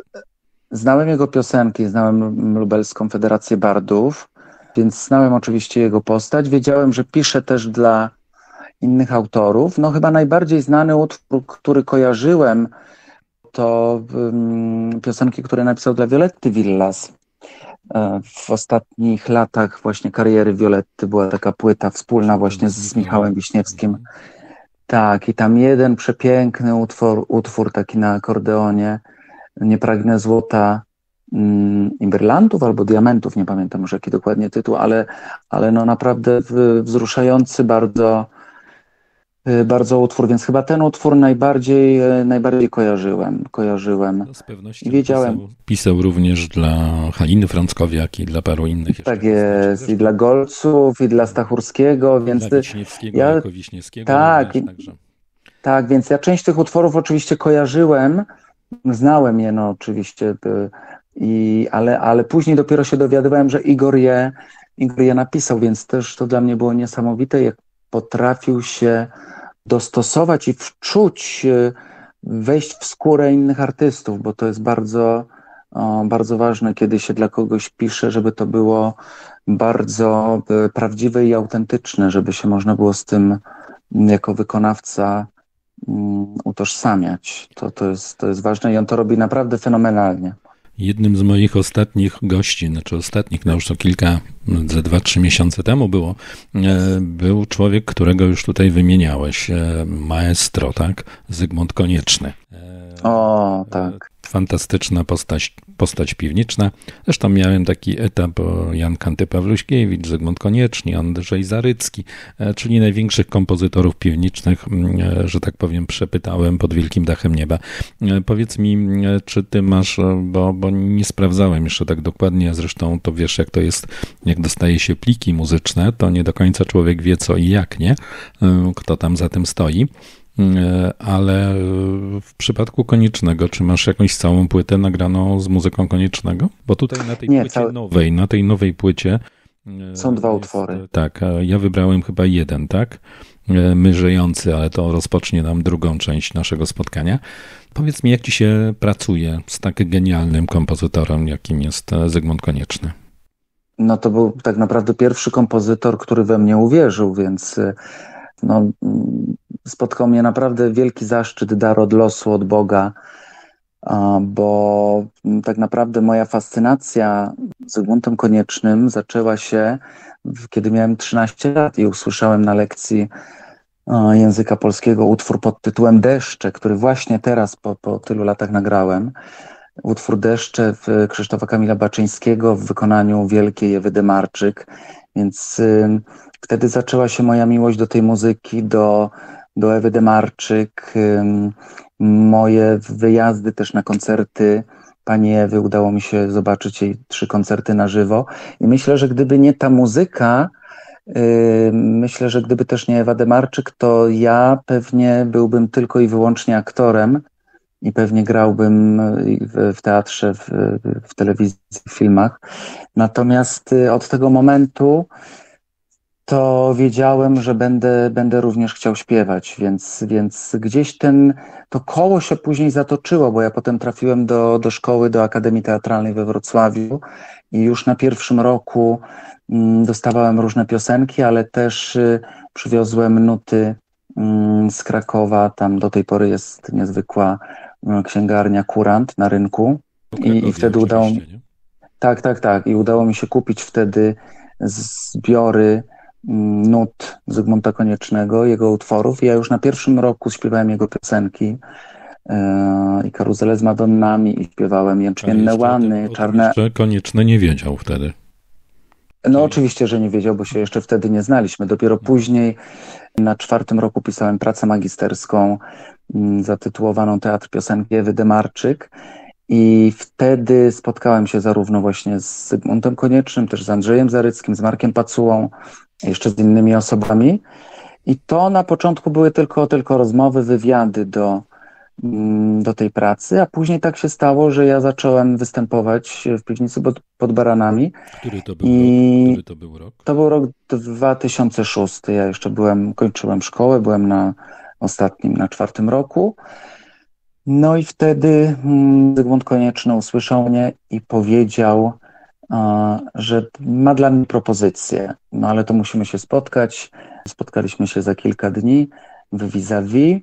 Znałem jego piosenki, znałem Lubelską Federację Bardów, więc znałem oczywiście jego postać. Wiedziałem, że pisze też dla innych autorów. No chyba najbardziej znany utwór, który kojarzyłem, to um, piosenki, które napisał dla Violetty Villas. E, W ostatnich latach właśnie kariery Violetty była taka płyta wspólna właśnie z, Michałem Wiśniewskim. Tak, i tam jeden przepiękny utwór, utwór taki na akordeonie, Nie pragnę złota mm, i brylantów albo diamentów, nie pamiętam już jaki dokładnie tytuł, ale, ale no naprawdę wzruszający bardzo, bardzo utwór, więc chyba ten utwór najbardziej, e, najbardziej kojarzyłem, kojarzyłem. Z pewnością Wiedziałem. Pisał, pisał również dla Haliny Frąckowiak i dla paru innych. Tak jest, i dla Golców, i dla Stachurskiego, więc Dla Wiśniewskiego, ja- jako Wiśniewskiego. tak, również, i- także. Tak, więc ja część tych utworów oczywiście kojarzyłem, znałem je no oczywiście, y, i, ale, ale później dopiero się dowiadywałem, że Igor je, Igor je napisał, więc też to dla mnie było niesamowite, jak potrafił się dostosować i wczuć, y, wejść w skórę innych artystów, bo to jest bardzo, bardzo ważne, kiedy się dla kogoś pisze, żeby to było bardzo y, prawdziwe i autentyczne, żeby się można było z tym jako wykonawca mm, utożsamiać. To, to, jest, to jest ważne i on to robi naprawdę fenomenalnie. Jednym z moich ostatnich gości, znaczy ostatnich, no już to kilka, ze dwa, trzy miesiące temu było, e, był człowiek, którego już tutaj wymieniałeś, e, maestro, tak? Zygmunt Konieczny. E, O, tak. Fantastyczna postać, postać piwniczna. Zresztą miałem taki etap Jan Kanty Pawluśkiewicz, Zygmunt Konieczny, Andrzej Zarycki, e, czyli największych kompozytorów piwniczych, m, e, że tak powiem, przepytałem pod wielkim dachem nieba. E, Powiedz mi, czy ty masz, bo, bo nie sprawdzałem jeszcze tak dokładnie, a zresztą to wiesz, jak to jest, jak dostaje się pliki muzyczne, to nie do końca człowiek wie co i jak, nie? Kto tam za tym stoi. E, Ale e, w przypadku koniecznego, czy masz jakąś całą płytę nagraną z muzyką koniecznego? Bo tutaj na tej Nie, płycie całe- nowej, na tej nowej płycie. e, Są dwa jest, utwory. Tak, ja wybrałem chyba jeden, tak? My żyjący, ale to rozpocznie nam drugą część naszego spotkania. Powiedz mi, jak ci się pracuje z tak genialnym kompozytorem, jakim jest Zygmunt Konieczny? No to był tak naprawdę pierwszy kompozytor, który we mnie uwierzył, więc no, spotkał mnie naprawdę wielki zaszczyt, dar od losu, od Boga, bo tak naprawdę moja fascynacja Zygmuntem Koniecznym zaczęła się, kiedy miałem 13 lat i usłyszałem na lekcji języka polskiego utwór pod tytułem Deszcze, który właśnie teraz po, po tylu latach nagrałem. Utwór Deszcze Krzysztofa Kamila Baczyńskiego w wykonaniu wielkiej Ewy Demarczyk. Więc y, wtedy zaczęła się moja miłość do tej muzyki, do, do Ewy Demarczyk. moje wyjazdy też na koncerty pani Ewy. Udało mi się zobaczyć jej trzy koncerty na żywo. I myślę, że gdyby nie ta muzyka, myślę, że gdyby też nie Ewa Demarczyk, to ja pewnie byłbym tylko i wyłącznie aktorem i pewnie grałbym w, w teatrze, w, w telewizji, w filmach. Natomiast y, od tego momentu to wiedziałem, że będę, będę również chciał śpiewać, więc, więc gdzieś ten, to koło się później zatoczyło, bo ja potem trafiłem do, do szkoły, do Akademii Teatralnej we Wrocławiu i już na pierwszym roku mm, dostawałem różne piosenki, ale też y, przywiozłem nuty mm, z Krakowa. Tam do tej pory jest niezwykła mm, księgarnia Kurant na rynku. I, I wtedy udało mi... Tak, tak, tak. I udało mi się kupić wtedy zbiory nut Zygmunta Koniecznego, jego utworów. Ja już na pierwszym roku śpiewałem jego piosenki i karuzelę z Madonnami i śpiewałem Jęczmienne Łany, Czarne... Jeszcze Konieczny nie wiedział wtedy. No oczywiście, że nie wiedział, bo się jeszcze wtedy nie znaliśmy. Dopiero później na czwartym roku pisałem pracę magisterską mm, zatytułowaną Teatr Piosenki Ewy Demarczyk i wtedy spotkałem się zarówno właśnie z Zygmuntem Koniecznym, też z Andrzejem Zaryckim, z Markiem Pacułą, jeszcze z innymi osobami. I to na początku były tylko, tylko rozmowy, wywiady do, Mm, do tej pracy, a później tak się stało, że ja zacząłem występować w piwnicy pod, pod Baranami. Który to był I rok? Który to był rok? To był rok 2006. Ja jeszcze byłem, kończyłem szkołę, byłem na ostatnim, na czwartym roku. No i wtedy mm, Zygmunt Konieczny usłyszał mnie i powiedział, że ma dla mnie propozycję, no ale to musimy się spotkać. Spotkaliśmy się za kilka dni w vis-a-vis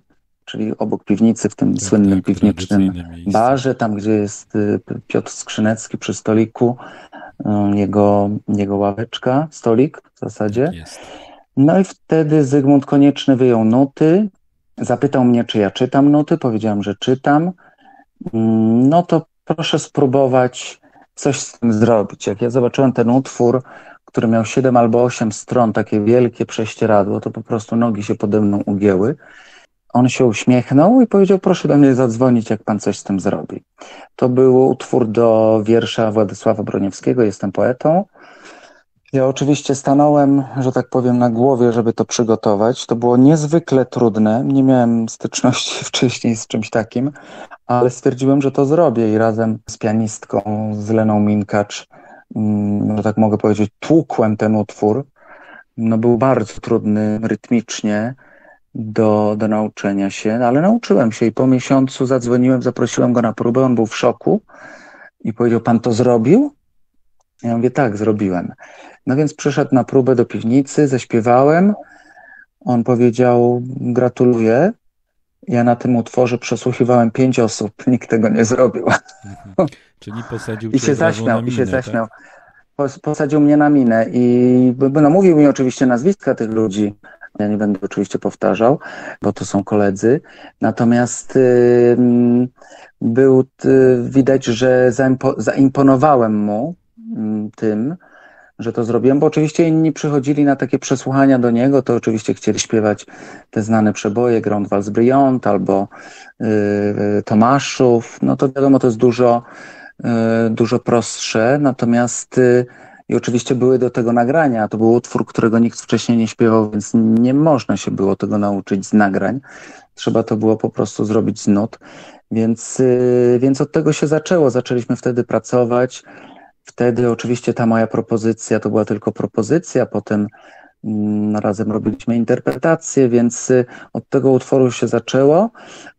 czyli obok piwnicy, w tym tak, słynnym tak, piwniczym barze, tam gdzie jest y, Piotr Skrzynecki przy stoliku, y, jego, jego ławeczka, stolik w zasadzie. Tak no i wtedy Zygmunt Konieczny wyjął nuty, zapytał mnie, czy ja czytam nuty, powiedziałem, że czytam. Mm, no to proszę spróbować coś z tym zrobić. Jak ja zobaczyłem ten utwór, który miał 7 albo 8 stron, takie wielkie prześcieradło, to po prostu nogi się pode mną ugięły. On się uśmiechnął i powiedział: Proszę do mnie zadzwonić, jak pan coś z tym zrobi. To był utwór do wiersza Władysława Broniewskiego, jestem poetą. Ja oczywiście stanąłem, że tak powiem, na głowie, żeby to przygotować. To było niezwykle trudne. Nie miałem styczności <laughs> wcześniej z czymś takim, ale stwierdziłem, że to zrobię i razem z pianistką, z Leną Minkacz, mm, że tak mogę powiedzieć, tłukłem ten utwór. No, był bardzo trudny rytmicznie do, do nauczenia się, no, ale nauczyłem się i po miesiącu zadzwoniłem, zaprosiłem go na próbę, on był w szoku i powiedział, pan to zrobił? Ja mówię, tak, zrobiłem. No więc przyszedł na próbę do piwnicy, zaśpiewałem, on powiedział, gratuluję. Ja na tym utworze przesłuchiwałem pięć osób, <laughs> nikt tego nie zrobił. Mhm. <laughs> Czyli posadził I się zaśmiał, minę, i się tak? zaśmiał. Posadził mnie na minę i no, mówił mi oczywiście nazwiska tych ludzi, ja nie będę oczywiście powtarzał, bo to są koledzy. Natomiast y, był, y, widać, że zaimponowałem mu mm, tym, że to zrobiłem, bo oczywiście inni przychodzili na takie przesłuchania do niego, to oczywiście chcieli śpiewać te znane przeboje, Grand Vals Brillant albo y, Tomaszów, no to wiadomo, to jest dużo, dużo prostsze, natomiast i oczywiście były do tego nagrania. To był utwór, którego nikt wcześniej nie śpiewał, więc nie można się było tego nauczyć z nagrań. Trzeba to było po prostu zrobić z nut. Więc, y, więc od tego się zaczęło. Zaczęliśmy wtedy pracować. Wtedy oczywiście ta moja propozycja to była tylko propozycja, potem mm, razem robiliśmy interpretację, więc y, od tego utworu się zaczęło,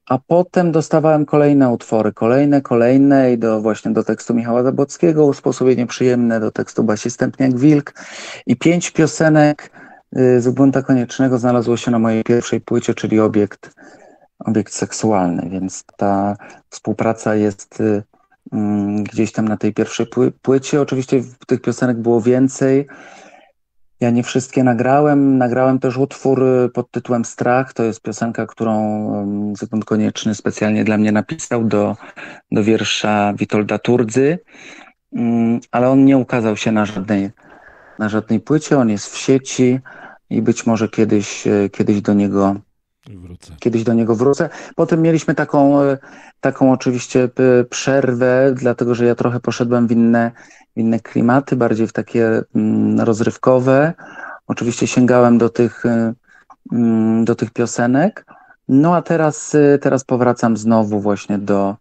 a potem dostawałem kolejne utwory, kolejne, kolejne i do właśnie do tekstu Michała Zabłockiego, usposobienie przyjemne, do tekstu Basi Stępniak-Wilk i pięć piosenek y, Zygmunta Koniecznego znalazło się na mojej pierwszej płycie, czyli obiekt, obiekt seksualny, więc ta współpraca jest y, gdzieś tam na tej pierwszej płycie. Oczywiście tych piosenek było więcej, ja nie wszystkie nagrałem. Nagrałem też utwór y, pod tytułem Strach. To jest piosenka, którą Zygmunt Konieczny specjalnie dla mnie napisał do, do wiersza Witolda Turdzy, mm, ale on nie ukazał się na żadnej, na żadnej płycie. On jest w sieci i być może kiedyś, y, kiedyś do niego Wrócę. Kiedyś do niego wrócę. Potem mieliśmy taką, y, taką oczywiście przerwę, dlatego że ja trochę poszedłem w inne, inne klimaty, bardziej w takie mm, rozrywkowe. Oczywiście sięgałem do tych, y, mm, do tych piosenek. No a teraz, teraz powracam znowu właśnie do,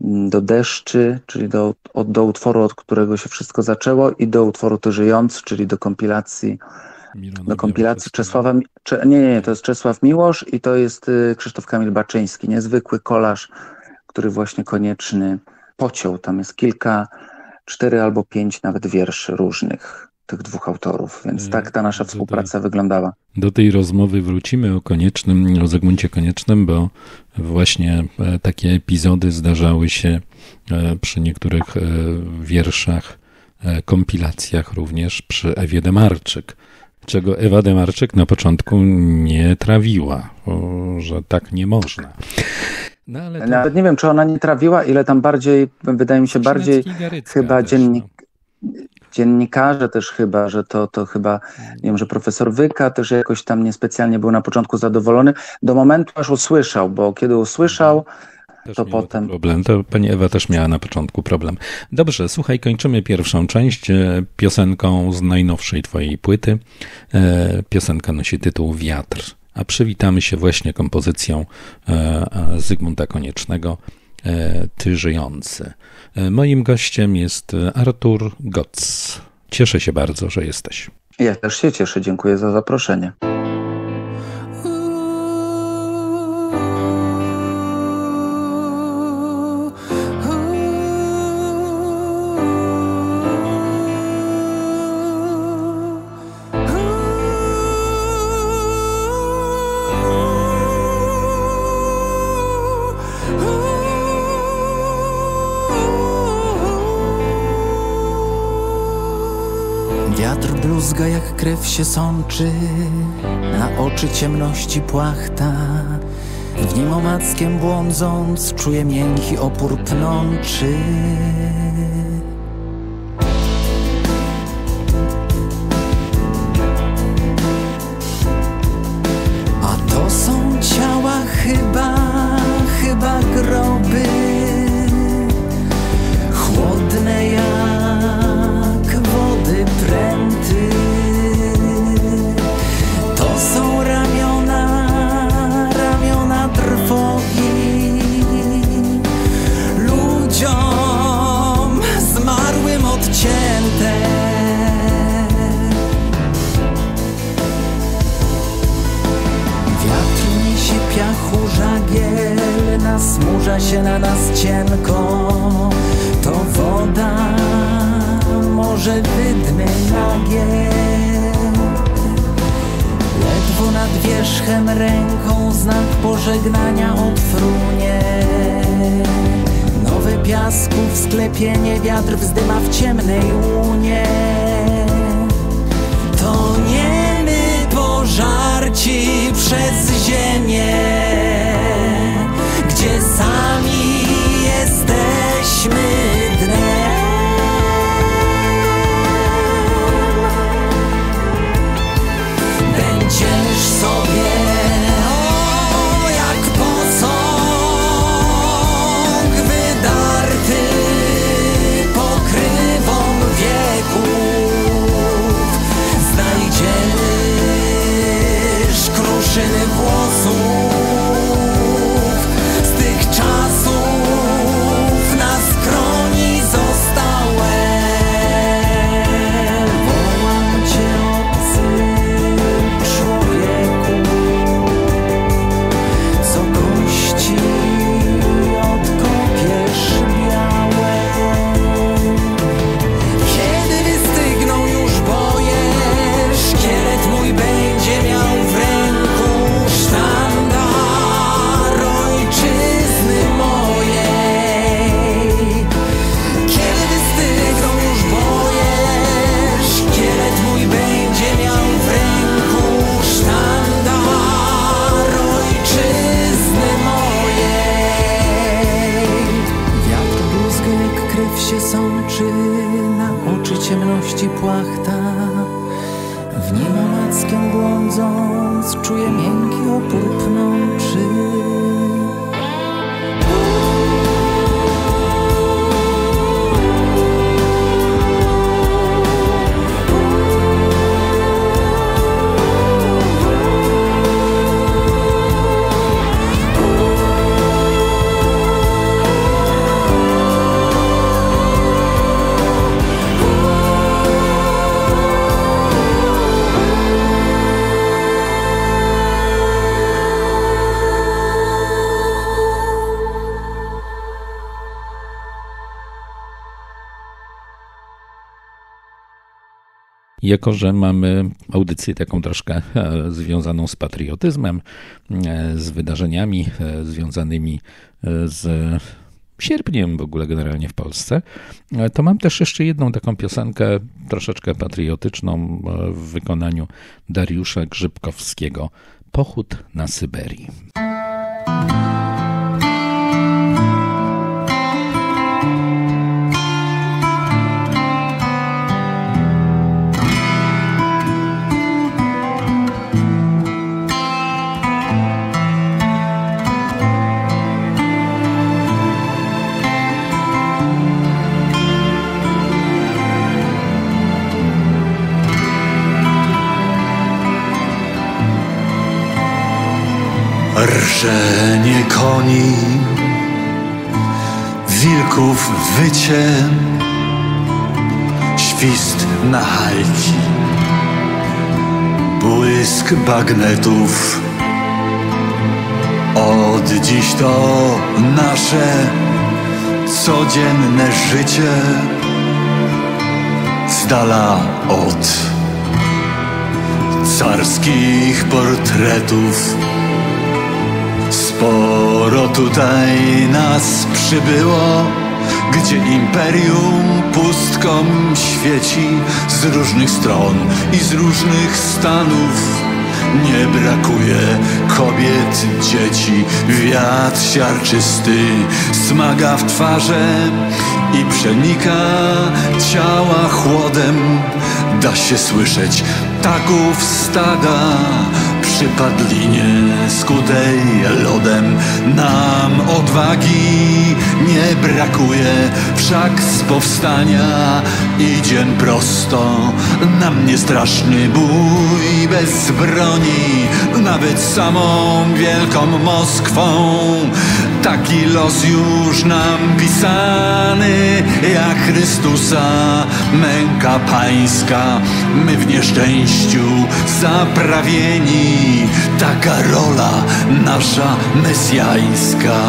mm, do deszczy, czyli do, do utworu, od którego się wszystko zaczęło i do utworu Ty Żyjący, czyli do kompilacji Do kompilacji Czesława, nie, nie, to jest Czesław Miłosz i to jest y, Krzysztof Kamil Baczyński, niezwykły kolarz, który właśnie konieczny pociął. Tam jest kilka cztery albo pięć nawet wierszy różnych. tych dwóch autorów, więc tak ta nasza współpraca wyglądała. Do tej rozmowy wrócimy o koniecznym, o Zygmuncie Koniecznym, bo właśnie e, takie epizody zdarzały się e, przy niektórych e, wierszach, kompilacjach również przy Ewie Demarczyk, czego Ewa Demarczyk na początku nie trawiła, że tak nie można. No, to... Nawet nie wiem, czy ona nie trawiła, ile tam bardziej, wydaje mi się, bardziej chyba dziennik, no. dziennikarze też chyba, że to, to chyba, nie wiem, że profesor Wyka też jakoś tam niespecjalnie był na początku zadowolony, do momentu aż usłyszał, bo kiedy usłyszał, też to potem. Problem. To pani Ewa też miała na początku problem. Dobrze, słuchaj, kończymy pierwszą część e, piosenką z najnowszej twojej płyty. E, piosenka nosi tytuł Wiatr a przywitamy się właśnie kompozycją e, Zygmunta Koniecznego, Ty żyjący. Moim gościem jest Artur Gotz. Cieszę się bardzo, że jesteś. Ja też się cieszę, dziękuję za zaproszenie. Krew się sączy, na oczy ciemności płachta. W nim omackiem błądząc, czuję miękki opór pnączy. Jako że mamy audycję taką troszkę e, związaną z patriotyzmem, e, z wydarzeniami e, związanymi z sierpniem w ogóle generalnie w Polsce, to mam też jeszcze jedną taką piosenkę troszeczkę patriotyczną w wykonaniu Dariusza Grzybkowskiego. Pochód na Syberii. Wilków wycie, świst na halki, błysk bagnetów. Od dziś to nasze codzienne życie z dala od carskich portretów. Sporo tutaj nas przybyło, gdzie imperium pustką świeci z różnych stron i z różnych stanów. Nie brakuje kobiet, dzieci, wiatr siarczysty smaga w twarze i przenika ciała chłodem. Da się słyszeć taków stada przy padlinie skutej lodem nam odwagi nie brakuje Wszak z powstania idzie prosto. Na mnie straszny bój bez broni. Nawet samą wielką Moskwą. Taki los już nam pisany. Jak Chrystusa męka pańska. My w nieszczęściu zaprawieni. Taka rola nasza mesjańska.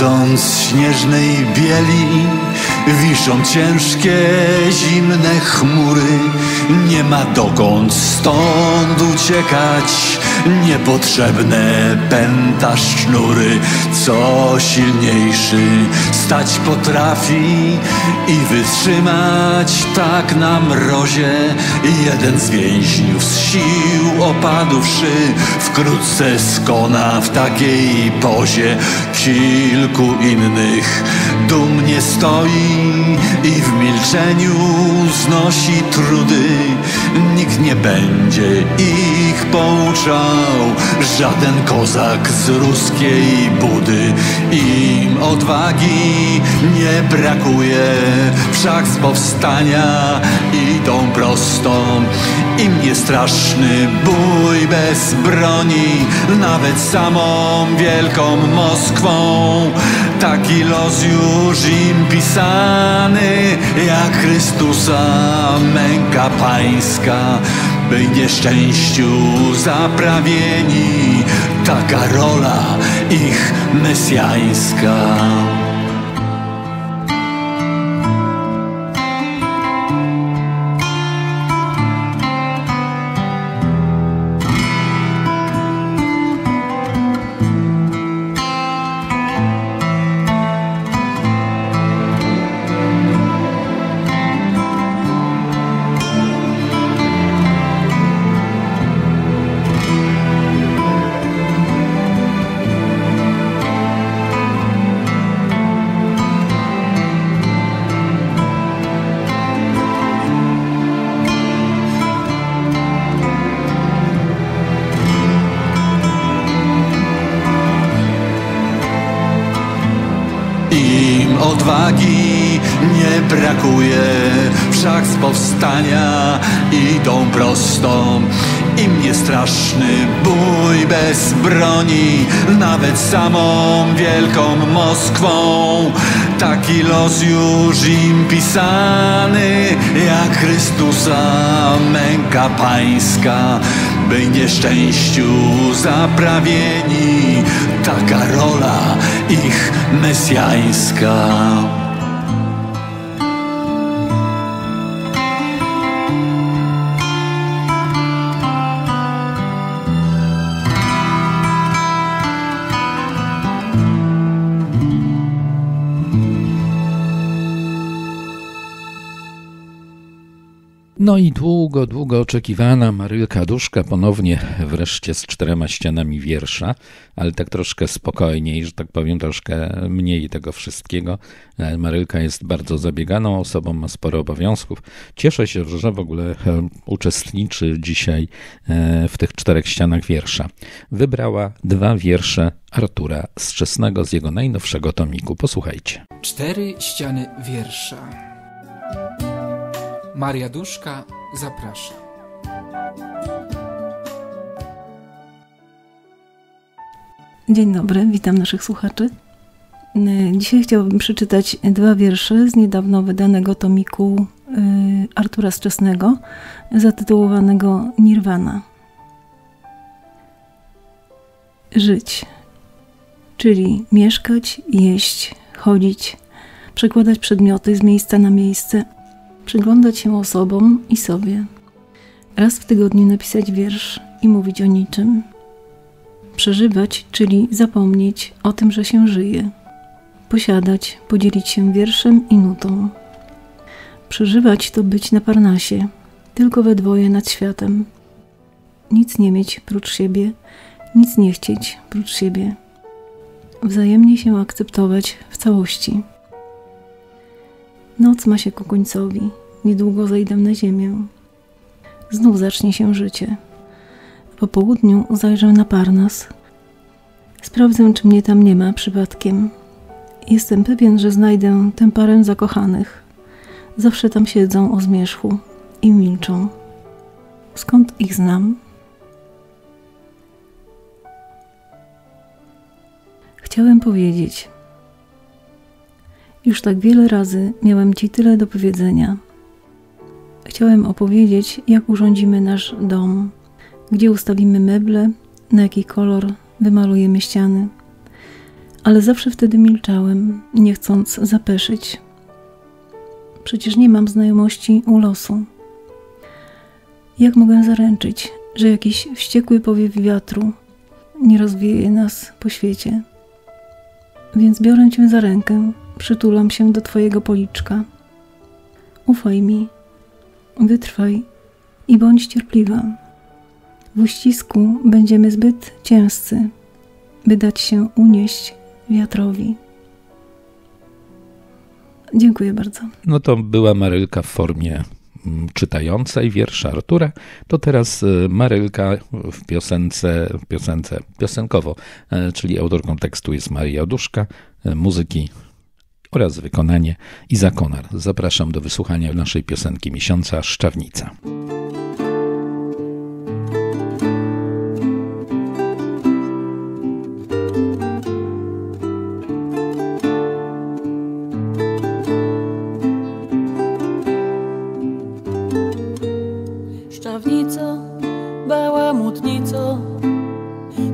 Horyzont śnieżnej bieli Wiszą ciężkie, zimne chmury. Nie ma dokąd stąd uciekać Niepotrzebne pęta sznury. Co silniejszy stać potrafi I wytrzymać tak na mrozie. Jeden z więźniów z sił opadłszy Wkrótce skona w takiej pozie Kilku innych. Dumnie stoi I w milczeniu znosi trudy. Nikt nie będzie ich pouczał. Żaden kozak z ruskiej budy. Im odwagi nie brakuje. Wszak z powstania idą prosto Im nie straszny bój bez broni Nawet samą wielką Moskwą Taki los już im pisany Jak Chrystusa męka pańska by nieszczęściu zaprawieni, taka rola ich mesjańska. Nawet samą wielką Moskwą. Taki los już im pisany Jak Chrystusa męka pańska By nieszczęściu zaprawieni. Taka rola ich mesjańska No i długo, długo oczekiwana Marylka Duszka ponownie wreszcie z czterema ścianami wiersza, ale tak troszkę spokojniej, że tak powiem, troszkę mniej tego wszystkiego. E, Marylka jest bardzo zabieganą osobą, ma sporo obowiązków. Cieszę się, że w ogóle e, uczestniczy dzisiaj e, w tych czterech ścianach wiersza. Wybrała dwa wiersze Artura Strzesnego z jego najnowszego tomiku. Posłuchajcie. Cztery ściany wiersza. Maria Duszka zaprasza. Dzień dobry, witam naszych słuchaczy. Dzisiaj chciałabym przeczytać dwa wiersze z niedawno wydanego tomiku y, Artura Sczesnego zatytułowanego Nirwana. Żyć, czyli mieszkać, jeść, chodzić, przekładać przedmioty z miejsca na miejsce – przyglądać się osobom i sobie. Raz w tygodniu napisać wiersz i mówić o niczym. Przeżywać, czyli zapomnieć o tym, że się żyje. Posiadać, podzielić się wierszem i nutą. Przeżywać to być na Parnasie, tylko we dwoje nad światem. Nic nie mieć prócz siebie, nic nie chcieć prócz siebie. Wzajemnie się akceptować w całości. Noc ma się ku końcowi, niedługo zejdę na ziemię. Znów zacznie się życie. Po południu zajrzę na Parnas. Sprawdzę, czy mnie tam nie ma przypadkiem. Jestem pewien, że znajdę tę parę zakochanych. Zawsze tam siedzą o zmierzchu i milczą. Skąd ich znam? Chciałem powiedzieć, już tak wiele razy miałem Ci tyle do powiedzenia. Chciałem opowiedzieć, jak urządzimy nasz dom, gdzie ustawimy meble, na jaki kolor wymalujemy ściany. Ale zawsze wtedy milczałem, nie chcąc zapeszyć. Przecież nie mam znajomości u losu. Jak mogę zaręczyć, że jakiś wściekły powiew wiatru nie rozwieje nas po świecie? Więc biorę Cię za rękę przytulam się do Twojego policzka. Ufaj mi, wytrwaj i bądź cierpliwa. W uścisku będziemy zbyt ciężcy, by dać się unieść wiatrowi. Dziękuję bardzo. No to była Marylka w formie mm, czytającej wiersz Artura, to teraz y, Marylka w piosence, w piosence piosenkowo, e, czyli autorką tekstu jest Maria Duszka, e, muzyki oraz wykonanie Iza Konar. Zapraszam do wysłuchania naszej piosenki miesiąca Szczawnica. Szczawnico, bałamutnico,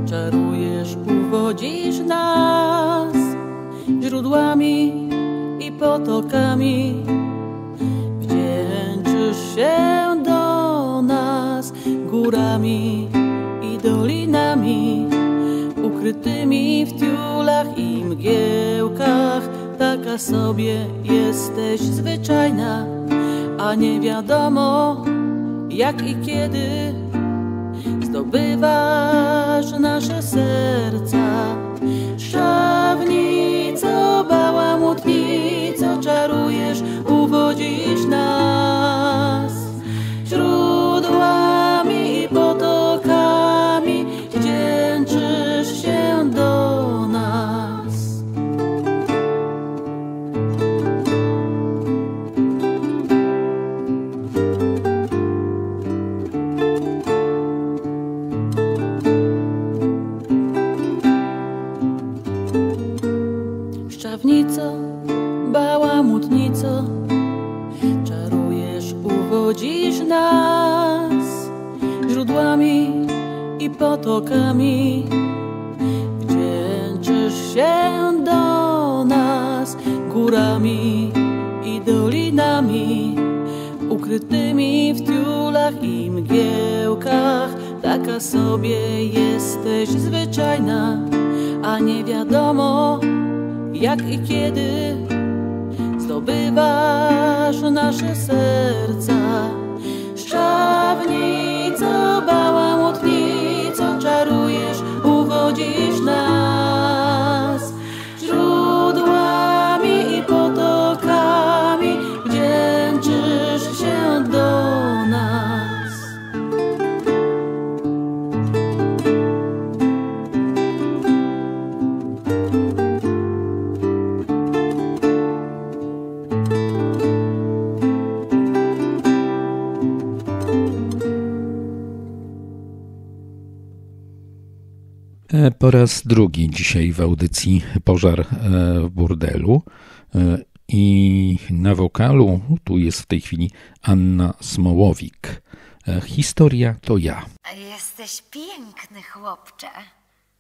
czarujesz, uwodzisz nas źródłami potokami wdzięczysz się do nas górami i dolinami ukrytymi w tiulach i mgiełkach. Taka sobie jesteś zwyczajna a nie wiadomo jak i kiedy zdobywasz nasze serca. Szawnico bałamutni czarujesz, uwodzisz nas potokami. Wdzięczysz się do nas górami i dolinami, ukrytymi w tiulach i mgiełkach. Taka sobie jesteś zwyczajna, a nie wiadomo jak i kiedy zdobywasz nasze serca. Szczawnico, bałamutnico, czarujesz, uwodzisz nas Po raz drugi dzisiaj w audycji Pożar e, w burdelu E, i na wokalu tu jest w tej chwili Anna Smołowik. E, Historia to ja. Jesteś piękny, chłopcze.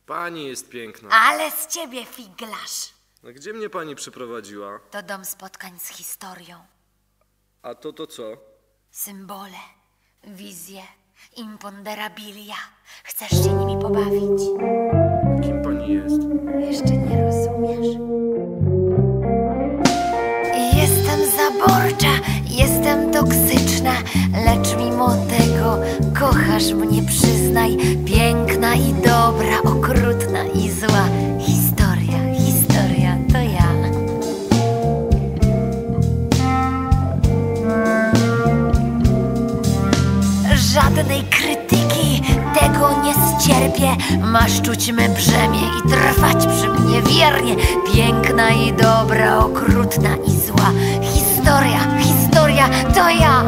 Pani jest piękna. Ale z ciebie figlarz. A Gdzie mnie pani przyprowadziła? To dom spotkań z historią. A to to co? Symbole, wizje, imponderabilia. Chcesz się nimi pobawić? Kim pani jest? Jeszcze nie rozumiesz? Jestem zaborcza, jestem toksyczna, lecz mimo tego kochasz mnie, przyznaj. Piękna i dobra, okrutna i zła. Żadnej krytyki, tego nie ścierpię. Masz czuć me brzemię i trwać przy mnie wiernie. Piękna i dobra, okrutna i zła. Historia, historia to ja.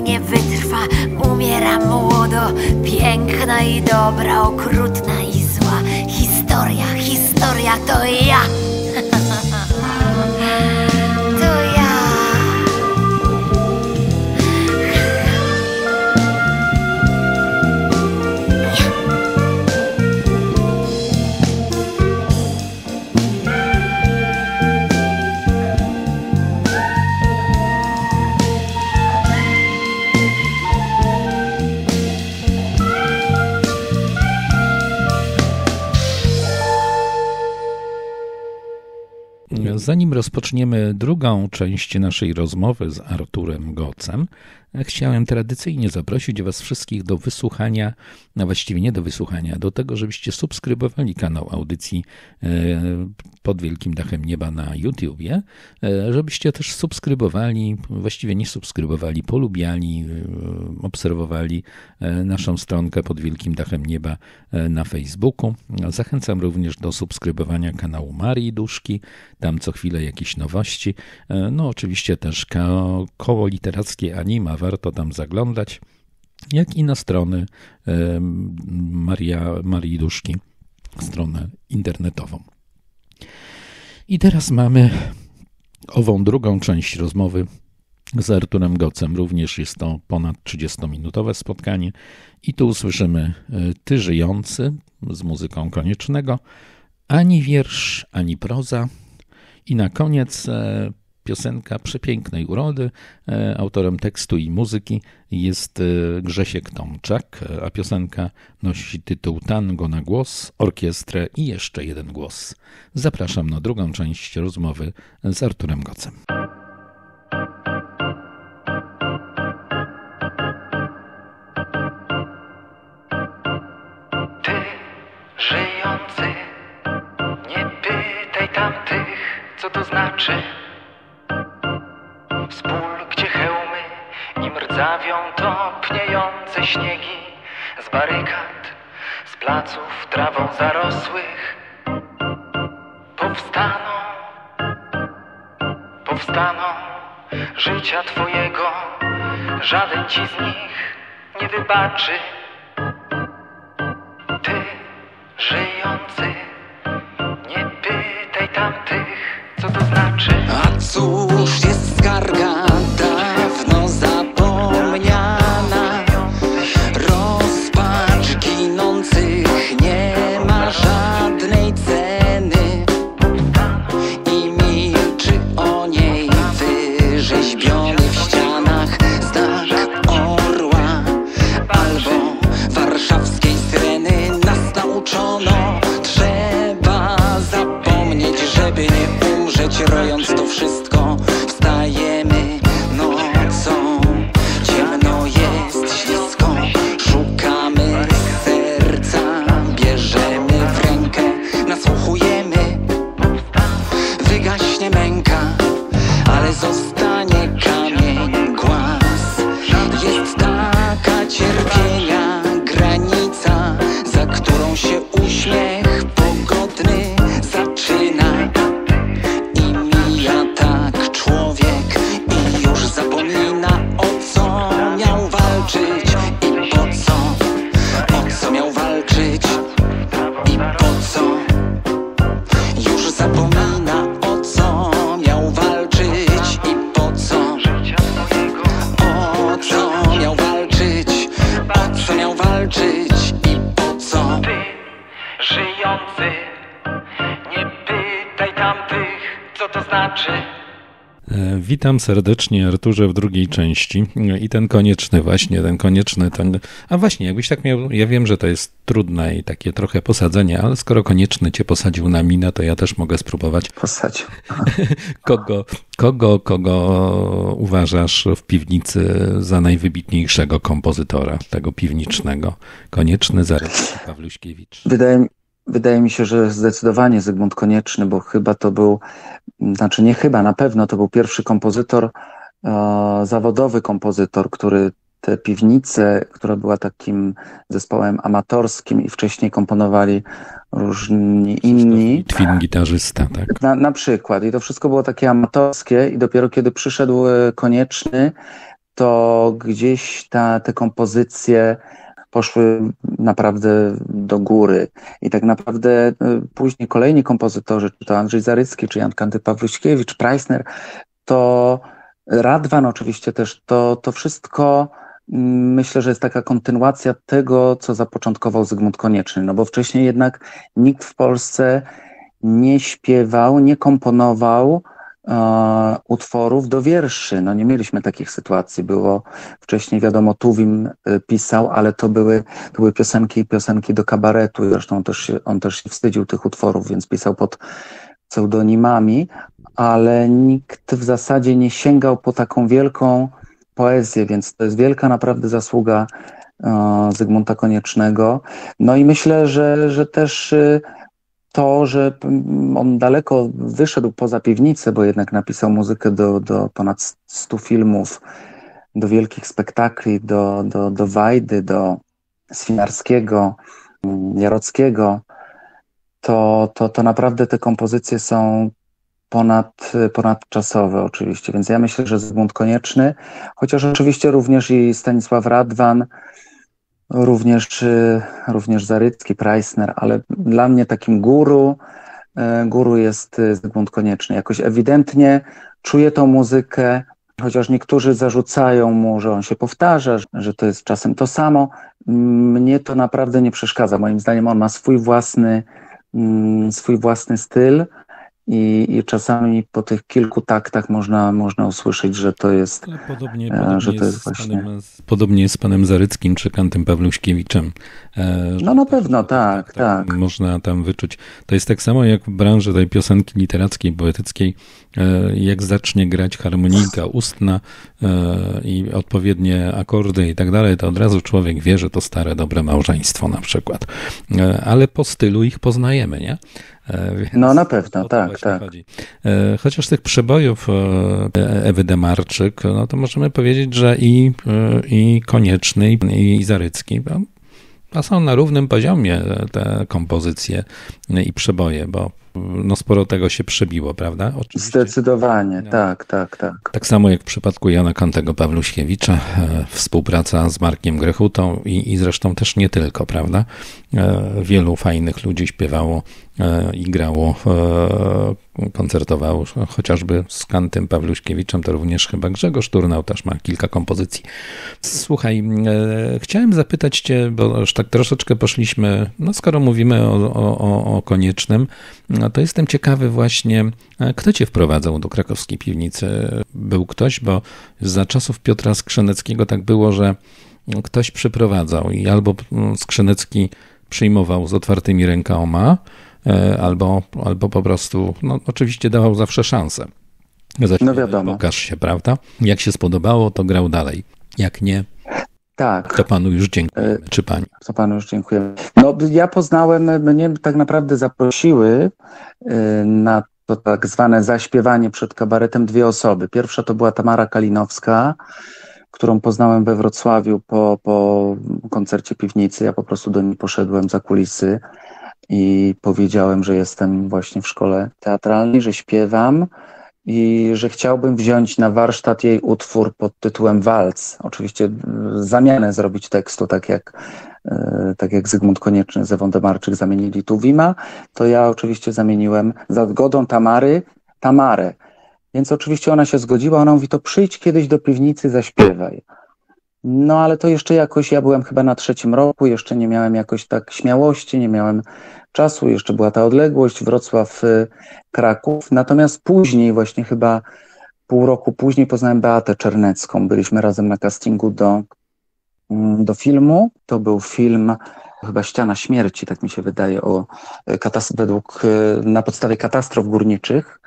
Mnie wytrwa, umiera młodo. Piękna i dobra, okrutna i zła. Historia, historia to ja. Zanim rozpoczniemy drugą część naszej rozmowy z Arturem Gocem, chciałem tradycyjnie zaprosić Was wszystkich do wysłuchania, no właściwie nie do wysłuchania, do tego, żebyście subskrybowali kanał audycji e, pod Wielkim Dachem Nieba na YouTubie, e, żebyście też subskrybowali, właściwie nie subskrybowali, polubiali, e, obserwowali naszą stronkę pod Wielkim Dachem Nieba na Facebooku. Zachęcam również do subskrybowania kanału Marii Duszki, tam co chwilę jakieś nowości. No oczywiście też ko- koło literackie Anima, warto tam zaglądać, jak i na strony e, Maria, Marii Duszki, stronę internetową. I teraz mamy ową drugą część rozmowy z Arturem Gocem. Również jest to ponad 30-minutowe spotkanie. I tu usłyszymy e, Ty żyjący z muzyką koniecznego, ani wiersz, ani proza. I na koniec e, piosenka przepięknej urody. E, Autorem tekstu i muzyki jest e, Grzesiek Tomczak, e, a piosenka nosi tytuł Tango na głos, orkiestrę i jeszcze jeden głos. Zapraszam na drugą część rozmowy z Arturem Gocem. Żyjący, nie pytaj tamtych, co to znaczy. Wspól, gdzie hełmy i mrdzawią topniejące śniegi z barykad, z placów trawą zarosłych powstaną, powstaną życia Twojego. Żaden ci z nich nie wybaczy. Ty, żyjący, znaczy. A cóż jest skarga Witam serdecznie Arturze w drugiej części i ten konieczny właśnie, ten konieczny, ten... A właśnie, jakbyś tak miał, ja wiem, że to jest trudne i takie trochę posadzenie, ale skoro konieczny cię posadził na minę, to ja też mogę spróbować. Posadził. <laughs> kogo, kogo, kogo uważasz w piwnicy za najwybitniejszego kompozytora, tego piwniczego? Konieczny, Zarecki, Pawluśkiewicz. Wydaje, mi- wydaje mi się, że zdecydowanie Zygmunt Konieczny, bo chyba to był, znaczy nie chyba, na pewno to był pierwszy kompozytor, e, zawodowy kompozytor, który te piwnice, która była takim zespołem amatorskim i wcześniej komponowali różni inni. Twin gitarzysta, tak? Na, na przykład. I to wszystko było takie amatorskie i dopiero kiedy przyszedł e, Konieczny, to gdzieś ta, te kompozycje poszły naprawdę do góry. I tak naprawdę e, później kolejni kompozytorzy, czy to Andrzej Zarycki, czy Jan Kanty Pawluśkiewicz, Preissner, to Radwan oczywiście też, to, to wszystko mm, myślę, że jest taka kontynuacja tego, co zapoczątkował Zygmunt Konieczny, no bo wcześniej jednak nikt w Polsce nie śpiewał, nie komponował utworów do wierszy. No nie mieliśmy takich sytuacji. Było wcześniej, wiadomo, Tuwim e, pisał, ale to były, to były piosenki piosenki do kabaretu. Zresztą też się, on też się wstydził tych utworów, więc pisał pod pseudonimami, ale nikt w zasadzie nie sięgał po taką wielką poezję, więc to jest wielka naprawdę zasługa e, Zygmunta Koniecznego. No i myślę, że, że też to, że mm, on daleko wyszedł poza piwnicę, bo jednak napisał muzykę do, do ponad 100 filmów, do wielkich spektakli, do, do, do Wajdy, do Swinarskiego, mm, Jarockiego, to, to, to naprawdę te kompozycje są ponad, ponadczasowe oczywiście. Więc ja myślę, że Zygmunt Konieczny, chociaż oczywiście również i Stanisław Radwan, również, y, również Zarycki, Preissner, ale dla mnie takim guru, y, guru jest y, Zygmunt Konieczny. Jakoś ewidentnie czuje tą muzykę, chociaż niektórzy zarzucają mu, że on się powtarza, że to jest czasem to samo. Mnie to naprawdę nie przeszkadza. Moim zdaniem on ma swój własny, mm, swój własny styl. I, I czasami po tych kilku taktach można, można usłyszeć, że to jest, Podobnie, e, podobnie, że to jest właśnie. panem, podobnie jest z panem Zaryckim czy Kantem Pawluśkiewiczem. E, No na pewno, tak, tak. Można tam wyczuć. To jest tak samo jak w branży tej piosenki literackiej, poetyckiej, e, jak zacznie grać harmonijka ustna e, i odpowiednie akordy i tak dalej, to od razu człowiek wie, że to stare, dobre małżeństwo na przykład. E, Ale po stylu ich poznajemy, nie? E, Więc No na pewno, tak, tak. chodzi. E, Chociaż tych przebojów e, Ewy Demarczyk, no to możemy powiedzieć, że i, i Konieczny, i, i Zarycki, A są na równym poziomie te kompozycje i przeboje, bo no sporo tego się przebiło, prawda? Oczywiście. Zdecydowanie, no. tak, tak, tak. Tak samo jak w przypadku Jana Kantego Pawluśkiewicza, e, współpraca z Markiem Grechutą i, i zresztą też nie tylko, prawda? E, wielu fajnych ludzi śpiewało e, i grało, koncertowało, chociażby z Kantem Pawluśkiewiczem, to również chyba Grzegorz Turnał też ma kilka kompozycji. Słuchaj, chciałem zapytać cię, bo już tak troszeczkę poszliśmy, no skoro mówimy o, o, o koniecznym, no to jestem ciekawy właśnie, kto cię wprowadzał do krakowskiej piwnicy? Był ktoś, bo za czasów Piotra Skrzyneckiego tak było, że ktoś przyprowadzał i albo Skrzynecki przyjmował z otwartymi rękoma, e, albo, albo po prostu, no oczywiście dawał zawsze szansę. no wiadomo. Pokaż się, prawda? Jak się spodobało, to grał dalej. Jak nie, tak. To panu już dziękuję, czy pani? To panu już dziękuję. No, ja poznałem, mnie tak naprawdę zaprosiły y, na to tak zwane zaśpiewanie przed kabaretem dwie osoby. Pierwsza to była Tamara Kalinowska, którą poznałem we Wrocławiu po, po koncercie piwnicy. Ja po prostu do niej poszedłem za kulisy i powiedziałem, że jestem właśnie w szkole teatralnej, że śpiewam i że chciałbym wziąć na warsztat jej utwór pod tytułem Walc. Oczywiście zamianę zrobić tekstu, tak jak, e, tak jak Zygmunt Konieczny z Ewą Demarczyk zamienili Tuwima, to ja oczywiście zamieniłem za zgodą Tamary Tamarę. Więc oczywiście ona się zgodziła, ona mówi, to przyjdź kiedyś do piwnicy, zaśpiewaj. No ale to jeszcze jakoś, ja byłem chyba na trzecim roku, jeszcze nie miałem jakoś tak śmiałości, nie miałem czasu, jeszcze była ta odległość, Wrocław, y, Kraków. Natomiast później, właśnie chyba pół roku później poznałem Beatę Czernecką. Byliśmy razem na castingu do, mm, do filmu. To był film chyba Ściana Śmierci, tak mi się wydaje, o y, według, y, na podstawie katastrof górniczych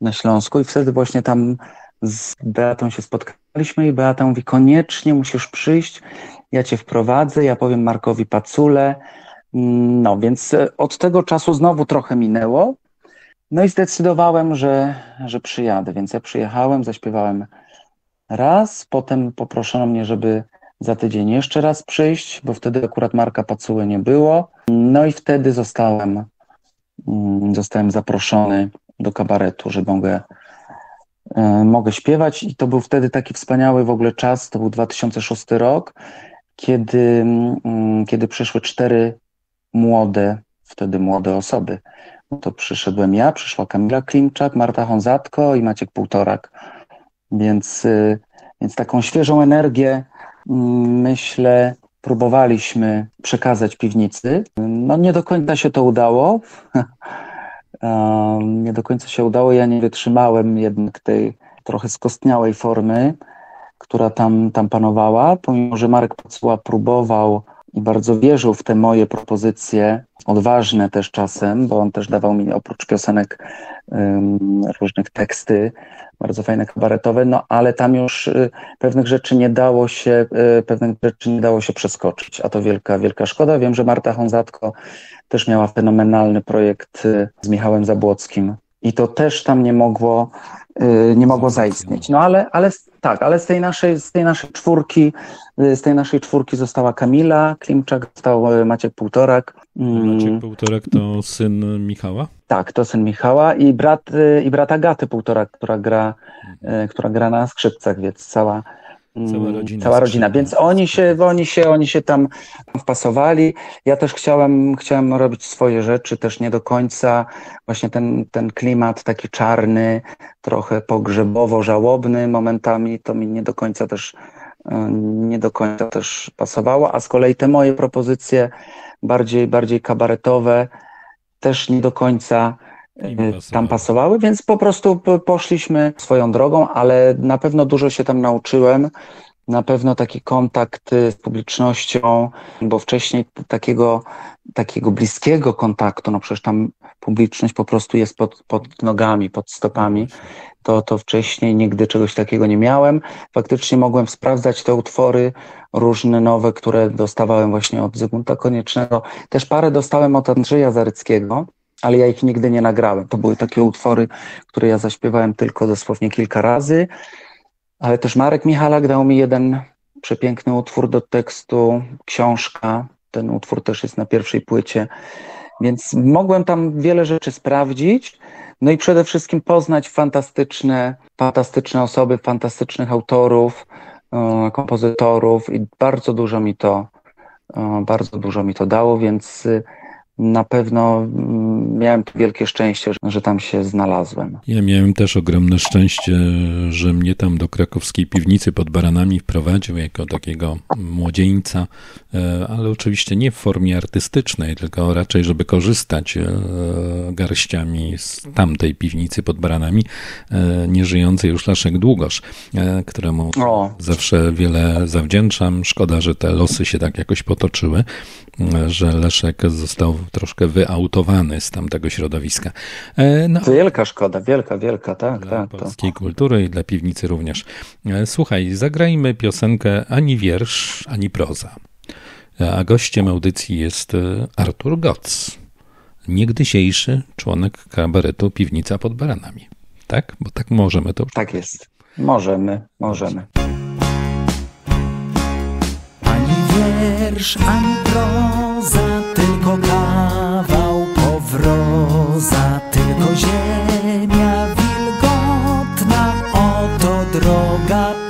na Śląsku i wtedy właśnie tam z Beatą się spotkaliśmy i Beata mówi, koniecznie musisz przyjść, ja cię wprowadzę, ja powiem Markowi Pacule. No więc e, od tego czasu znowu trochę minęło. No i zdecydowałem, że, że przyjadę, więc ja przyjechałem, zaśpiewałem raz, potem poproszono mnie, żeby za tydzień jeszcze raz przyjść, bo wtedy akurat Marka Pacuły nie było. No i wtedy zostałem, mm, zostałem zaproszony do kabaretu, że mogę, e, mogę śpiewać. I to był wtedy taki wspaniały w ogóle czas, to był 2006 rok, kiedy, mm, kiedy przyszły cztery młode, wtedy młode osoby. No to przyszedłem ja, przyszła Kamila Klimczak, Marta Honzatko i Maciek Półtorak. Więc, y, więc taką świeżą energię, mm, myślę, próbowaliśmy przekazać piwnicy. No nie do końca się to udało. <laughs> Nie do końca się udało. Ja nie wytrzymałem jednak tej trochę skostniałej formy, która tam, tam panowała, pomimo że Marek Pacuła próbował i bardzo wierzył w te moje propozycje, odważne też czasem, bo on też dawał mi oprócz piosenek różnych teksty, bardzo fajne kabaretowe, no ale tam już y, pewnych rzeczy nie dało się, y, pewnych rzeczy nie dało się przeskoczyć, a to wielka, wielka szkoda. Wiem, że Marta Honzatko też miała fenomenalny projekt y, z Michałem Zabłockim i to też tam nie mogło, nie mogło zaistnieć. No ale, ale tak, ale z tej naszej, z tej naszej czwórki, z tej naszej czwórki została Kamila Klimczak, został Maciek Półtorak. Mm. Maciek Półtorak to syn Michała? Tak, to syn Michała i brat, i brat Agaty Półtorak, która gra, która gra na skrzypcach, więc cała, Cała rodzina. Cała rodzina. Więc oni się, oni się, oni się tam wpasowali. Ja też chciałem, chciałem robić swoje rzeczy, też nie do końca. Właśnie ten, ten klimat taki czarny, trochę pogrzebowo-żałobny momentami, to mi nie do końca też, nie do końca też pasowało. A z kolei te moje propozycje bardziej, bardziej kabaretowe też nie do końca tam pasowały, więc po prostu poszliśmy swoją drogą, ale na pewno dużo się tam nauczyłem. Na pewno taki kontakt z publicznością, bo wcześniej takiego, takiego bliskiego kontaktu, no przecież tam publiczność po prostu jest pod, pod nogami, pod stopami, to, to wcześniej nigdy czegoś takiego nie miałem. Faktycznie mogłem sprawdzać te utwory różne nowe, które dostawałem właśnie od Zygmunta Koniecznego. Też parę dostałem od Andrzeja Zaryckiego, ale ja ich nigdy nie nagrałem. To były takie utwory, które ja zaśpiewałem tylko dosłownie kilka razy, ale też Marek Michalak dał mi jeden przepiękny utwór do tekstu, książka ten utwór też jest na pierwszej płycie, więc mogłem tam wiele rzeczy sprawdzić. No i przede wszystkim poznać fantastyczne, fantastyczne osoby, fantastycznych autorów, e, kompozytorów i bardzo dużo mi to, e, bardzo dużo mi to dało, więc na pewno mm, miałem tu wielkie szczęście, że, tam się znalazłem. Ja miałem też ogromne szczęście, że mnie tam do krakowskiej piwnicy pod Baranami wprowadził jako takiego młodzieńca, e, ale oczywiście nie w formie artystycznej, tylko raczej, żeby korzystać e, garściami z tamtej piwnicy pod Baranami, e, nieżyjący już Leszek Długosz, któremu o. zawsze wiele zawdzięczam. Szkoda, że te losy się tak jakoś potoczyły, że Leszek został troszkę wyautowany z tamtego środowiska. E, no, wielka szkoda, wielka, wielka, tak, dla tak. polskiej to. kultury i dla piwnicy również. E, słuchaj, zagrajmy piosenkę ani wiersz, ani proza. E, a gościem audycji jest Artur Goc, niegdysiejszy członek kabaretu Piwnica pod Baranami. Tak? Bo tak możemy to. Tak jest. Możemy, możemy. Wiersz, ani proza tylko kawał powroza, tylko ziemia wilgotna, oto droga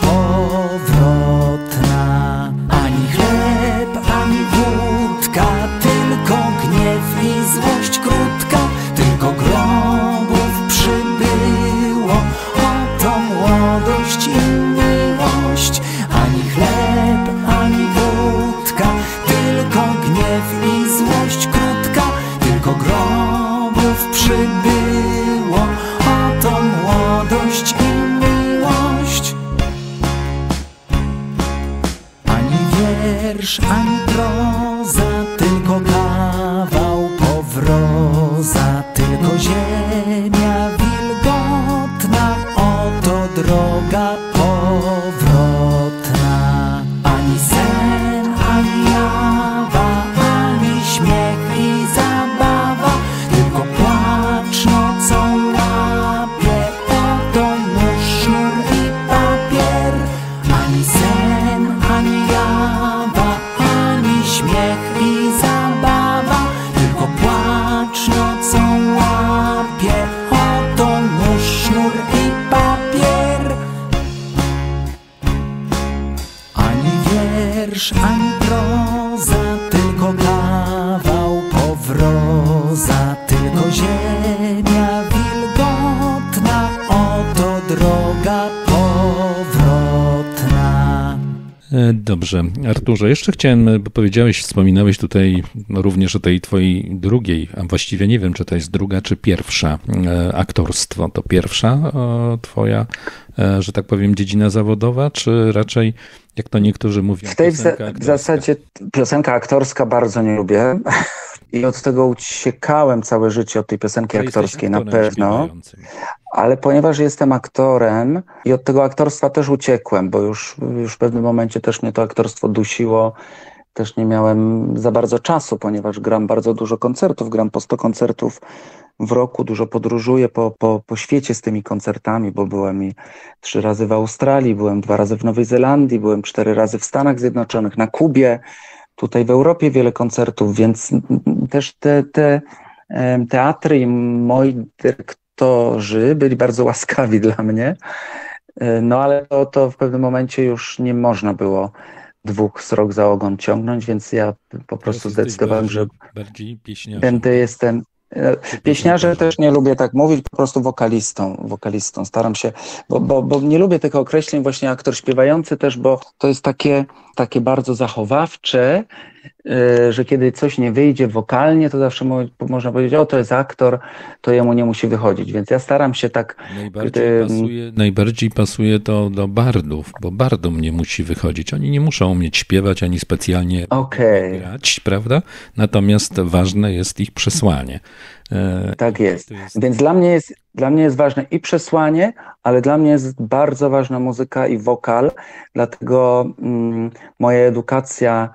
jeszcze chciałem, bo powiedziałeś, wspominałeś tutaj no, również o tej twojej drugiej, a właściwie nie wiem, czy to jest druga, czy pierwsza e, aktorstwo. To pierwsza e, twoja, e, że tak powiem, dziedzina zawodowa, czy raczej, jak to niektórzy mówią, W tej piosenka w zasadzie piosenka aktorska bardzo nie lubię <laughs> i od tego uciekałem całe życie, od tej piosenki To aktorskiej na pewno. śpiewającym. Ale ponieważ jestem aktorem i od tego aktorstwa też uciekłem, bo już, już w pewnym momencie też mnie to aktorstwo dusiło, też nie miałem za bardzo czasu, ponieważ gram bardzo dużo koncertów, gram po 100 koncertów w roku, dużo podróżuję po, po, po świecie z tymi koncertami, bo byłem i trzy razy w Australii, byłem dwa razy w Nowej Zelandii, byłem cztery razy w Stanach Zjednoczonych, na Kubie, tutaj w Europie wiele koncertów, więc też te, te teatry i moi dyrektorzy byli bardzo łaskawi <laughs> dla mnie. E, No ale to, to w pewnym momencie już nie można było dwóch srok za ogon ciągnąć, więc ja po prostu zdecydowałem, że bardziej- będę jestem. e, Pieśniarze też nie lubię tak mówić, po prostu wokalistą, wokalistą. Staram się, bo, bo, bo nie lubię tych określeń właśnie aktor śpiewający też, bo to jest takie, takie bardzo zachowawcze, że kiedy coś nie wyjdzie wokalnie, to zawsze mo można powiedzieć, o to jest aktor, to jemu nie musi wychodzić, więc ja staram się tak Najbardziej em, pasuje, najbardziej pasuje to do bardów, bo bardom nie musi wychodzić. Oni nie muszą umieć śpiewać ani specjalnie Okej. grać, prawda? Natomiast ważne jest ich przesłanie. E, Tak jest. Więc dla mnie jest, dla mnie jest ważne i przesłanie, ale dla mnie jest bardzo ważna muzyka i wokal, dlatego mm, moja edukacja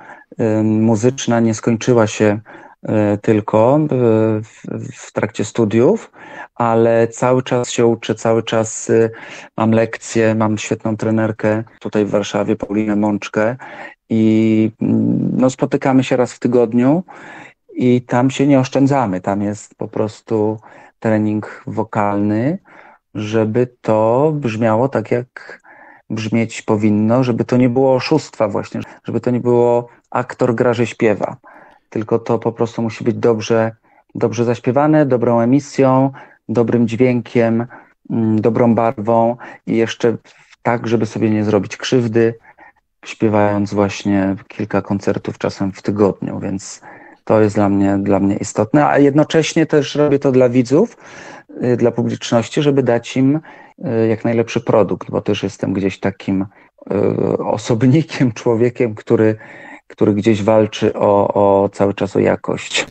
muzyczna nie skończyła się e, tylko w, w trakcie studiów, ale cały czas się uczę, cały czas y, mam lekcje, mam świetną trenerkę tutaj w Warszawie, Paulinę Mączkę i mm, no, spotykamy się raz w tygodniu i tam się nie oszczędzamy. Tam jest po prostu trening wokalny, żeby to brzmiało tak, jak brzmieć powinno, żeby to nie było oszustwa właśnie, żeby to nie było aktor gra, że śpiewa, tylko to po prostu musi być dobrze, dobrze zaśpiewane, dobrą emisją, dobrym dźwiękiem, mm, dobrą barwą i jeszcze tak, żeby sobie nie zrobić krzywdy, śpiewając właśnie kilka koncertów czasem w tygodniu, więc to jest dla mnie, dla mnie istotne, a jednocześnie też robię to dla widzów, y, dla publiczności, żeby dać im y, jak najlepszy produkt, bo też jestem gdzieś takim y, osobnikiem, <laughs> człowiekiem, który, który gdzieś walczy o, o cały czas o jakość.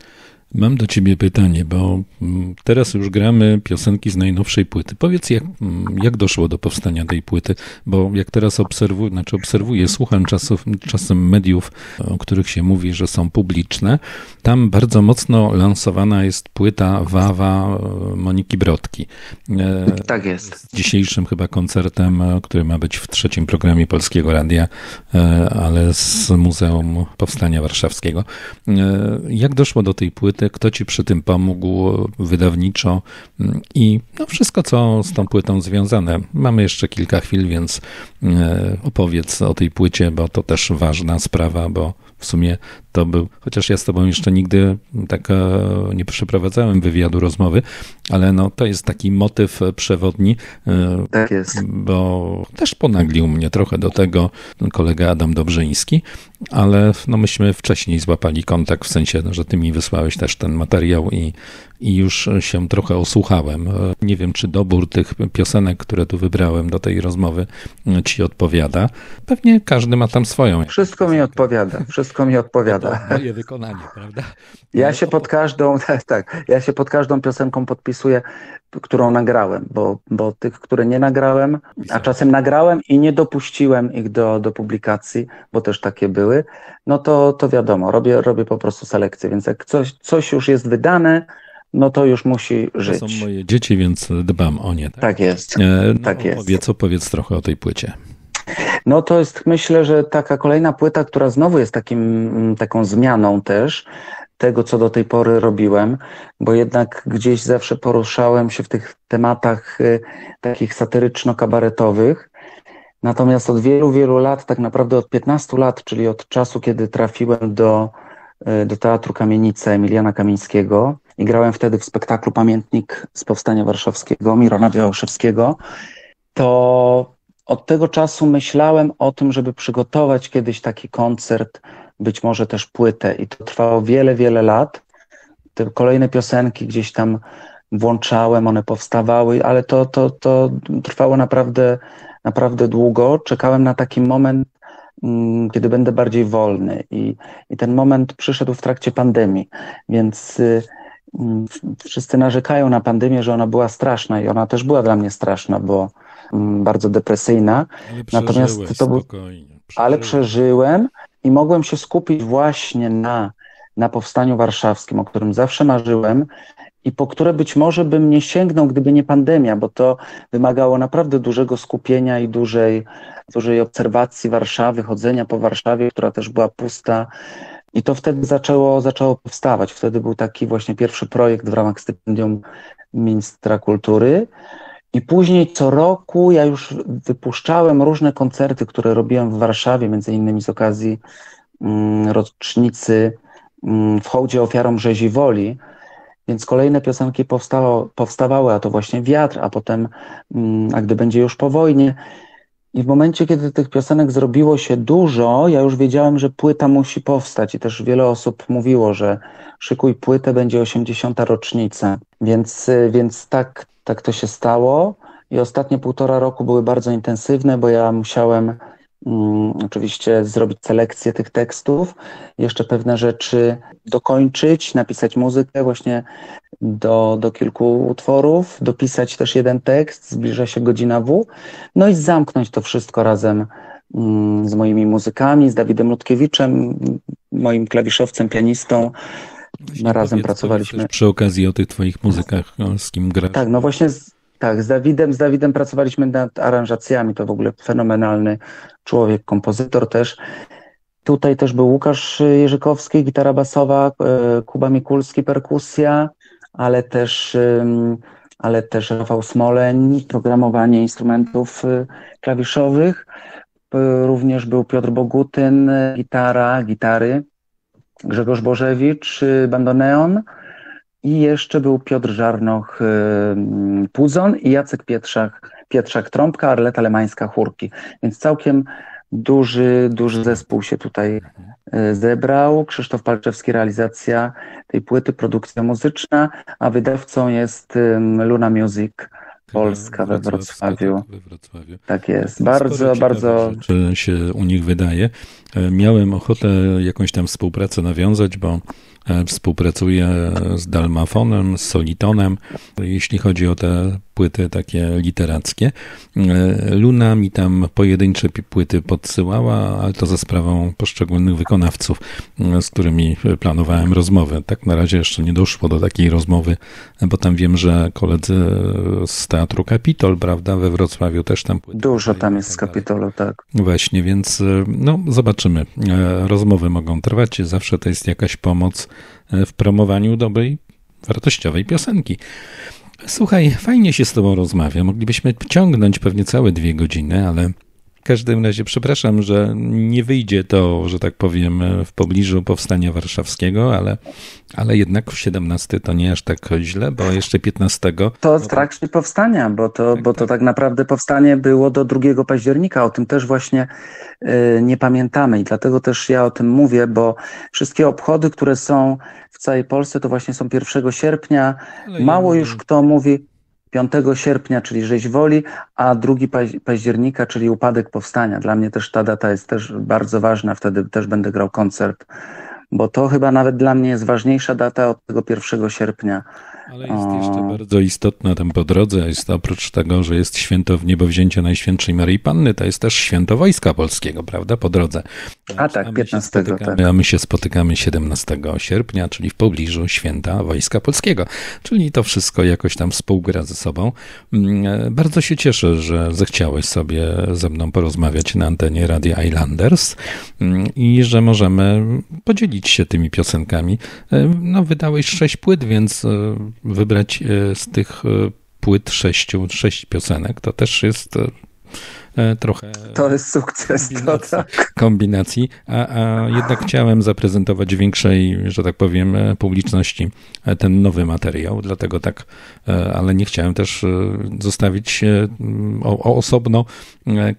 Mam do ciebie pytanie, bo mm, teraz już gramy piosenki z najnowszej płyty. Powiedz, jak, mm, jak doszło do powstania tej płyty? Bo jak teraz obserwuję, znaczy obserwuję, słucham czasów, czasem mediów, o których się mówi, że są publiczne. Tam bardzo mocno lansowana jest płyta Wawa e, Moniki Brodki. E, tak jest. Z dzisiejszym chyba koncertem, e, który ma być w trzecim programie Polskiego Radia, ale z Muzeum Powstania Warszawskiego. Jak doszło do tej płyty? Kto ci przy tym pomógł wydawniczo mm, i no wszystko, co z tą płytą związane. Mamy jeszcze kilka chwil, więc e, opowiedz o tej płycie, bo to też ważna sprawa, bo w sumie to był, chociaż ja z tobą jeszcze nigdy tak e, nie przeprowadzałem wywiadu, rozmowy, ale no to jest taki motyw przewodni. E, tak jest. Bo też ponaglił mnie trochę do tego kolega Adam Dobrzyński, ale no myśmy wcześniej złapali kontakt, w sensie, że ty mi wysłałeś też ten materiał i, i już się trochę osłuchałem. Nie wiem, czy dobór tych piosenek, które tu wybrałem do tej rozmowy, ci odpowiada. Pewnie każdy ma tam swoją. Wszystko mi odpowiada, wszystko mi odpowiada. To <laughs> moje wykonanie, prawda? Ja się pod każdą, <laughs> tak, tak, ja się pod każdą piosenką podpisuję, którą nagrałem, bo, bo tych, które nie nagrałem, a czasem nagrałem i nie dopuściłem ich do, do publikacji, bo też takie były, no to, to wiadomo, robię, robię po prostu selekcję, więc jak coś, coś już jest wydane, no to już musi żyć. To są moje dzieci, więc dbam o nie. Tak, tak jest. E, no, tak jest. Opowiedz, opowiedz trochę o tej płycie. No to jest, myślę, że taka kolejna płyta, która znowu jest takim, mm, taką zmianą też tego, co do tej pory robiłem, bo jednak gdzieś zawsze poruszałem się w tych tematach y, takich satyryczno-kabaretowych. Natomiast od wielu, wielu lat, tak naprawdę od 15 lat, czyli od czasu, kiedy trafiłem do, y, do Teatru Kamienica Emiliana Kamińskiego, i grałem wtedy w spektaklu Pamiętnik z Powstania Warszawskiego Mirona Białoszewskiego, to od tego czasu myślałem o tym, żeby przygotować kiedyś taki koncert, być może też płytę i to trwało wiele, wiele lat. Te kolejne piosenki gdzieś tam włączałem, one powstawały, ale to, to, to trwało naprawdę, naprawdę długo. Czekałem na taki moment, mm, kiedy będę bardziej wolny i, i ten moment przyszedł w trakcie pandemii, więc y, Mm, wszyscy narzekają na pandemię, że ona była straszna i ona też była dla mnie straszna, bo bardzo depresyjna. Natomiast to był, ale przeżyłem i mogłem się skupić właśnie na, na powstaniu warszawskim, o którym zawsze marzyłem i po które być może bym nie sięgnął, gdyby nie pandemia, bo to wymagało naprawdę dużego skupienia i dużej, dużej obserwacji Warszawy, chodzenia po Warszawie, która też była pusta i to wtedy zaczęło, zaczęło powstawać. Wtedy był taki właśnie pierwszy projekt w ramach stypendium ministra kultury. I później co roku ja już wypuszczałem różne koncerty, które robiłem w Warszawie, między innymi z okazji mm, rocznicy mm, w hołdzie ofiarom rzezi woli. Więc kolejne piosenki powstało, powstawały, a to właśnie Wiatr, a potem mm, A gdy będzie już po wojnie. I w momencie, kiedy tych piosenek zrobiło się dużo, ja już wiedziałem, że płyta musi powstać i też wiele osób mówiło, że szykuj płytę, będzie 80. rocznica. Więc, więc tak, tak to się stało. I ostatnie półtora roku były bardzo intensywne, bo ja musiałem Mm, oczywiście zrobić selekcję tych tekstów, jeszcze pewne rzeczy dokończyć, napisać muzykę właśnie do, do kilku utworów, dopisać też jeden tekst, zbliża się godzina W, no i zamknąć to wszystko razem mm, z moimi muzykami, z Dawidem Ludkiewiczem, moim klawiszowcem, pianistą, razem pracowaliśmy. Przy okazji o tych twoich muzykach, z kim grasz. Tak, no właśnie z, tak, z Dawidem, z Dawidem pracowaliśmy nad aranżacjami, to w ogóle fenomenalny człowiek, kompozytor też. Tutaj też był Łukasz Jerzykowski, gitara basowa, e, Kuba Mikulski, perkusja, ale też, ale też Rafał Smoleń, programowanie instrumentów e, klawiszowych. Również był Piotr Bogutyn, gitara, gitary. Grzegorz Bożewicz, bandoneon i jeszcze był Piotr Żarnoch, puzon i Jacek Pietrzak, Pietrzak trąbka, Arleta Lemańska chórki. Więc całkiem duży, duży zespół się tutaj e, zebrał. Krzysztof Palczewski, realizacja tej płyty, produkcja muzyczna, a wydawcą jest Luna Music. Polska we Wrocławiu. Tak, we Wrocławiu. Tak jest. Bardzo, bardzo. Rzeczy się u nich wydaje. E, miałem ochotę jakąś tam współpracę nawiązać, bo e, współpracuję z Dalmafonem, z Solitonem, jeśli chodzi o te płyty takie literackie. E, Luna mi tam pojedyncze płyty podsyłała, ale to za sprawą poszczególnych wykonawców, z którymi planowałem rozmowę. Tak na razie jeszcze nie doszło do takiej rozmowy, bo tam wiem, że koledzy z Teatru Kapitol, prawda, we Wrocławiu też tam płyty. Dużo tam jest z tak Kapitolu, tak. Właśnie, więc no zobaczymy. E, rozmowy mogą trwać, zawsze to jest jakaś pomoc e, w promowaniu dobrej, wartościowej piosenki. Słuchaj, fajnie się z Tobą rozmawia. Moglibyśmy ciągnąć pewnie całe dwie godziny, ale w każdym razie przepraszam, że nie wyjdzie to, że tak powiem, w pobliżu powstania warszawskiego, ale, ale jednak 17 to nie aż tak źle, bo jeszcze 15. To w trakcie powstania, bo to, tak, bo to tak. tak naprawdę powstanie było do 2 października. O tym też właśnie y, nie pamiętamy i dlatego też ja o tym mówię, bo wszystkie obchody, które są w całej Polsce, to właśnie są 1 sierpnia. Mało już kto mówi, 5 sierpnia, czyli rzeź woli, a 2 października, czyli upadek powstania. Dla mnie też ta data jest też bardzo ważna, wtedy też będę grał koncert, bo to chyba nawet dla mnie jest ważniejsza data od tego 1 sierpnia. Ale jest jeszcze bardzo istotna tam po drodze, jest oprócz tego, że jest święto w niebowzięcia Najświętszej Maryi Panny, to jest też święto Wojska Polskiego, prawda, po drodze. A tak, 15. Tak. A my się spotykamy 17 sierpnia, czyli w pobliżu święta Wojska Polskiego. Czyli to wszystko jakoś tam współgra ze sobą. Mm, bardzo się cieszę, że zechciałeś sobie ze mną porozmawiać na antenie Radia Islanders mm, i że możemy podzielić się tymi piosenkami. E, no, wydałeś sześć płyt, więc e, wybrać e, z tych płyt sześciu, sześć piosenek, to też jest E, trochę. To jest sukces, to tak. Kombinacji, a, a jednak chciałem zaprezentować większej, że tak powiem, e, publiczności e, ten nowy materiał, dlatego tak, ale nie chciałem też zostawić o, o osobno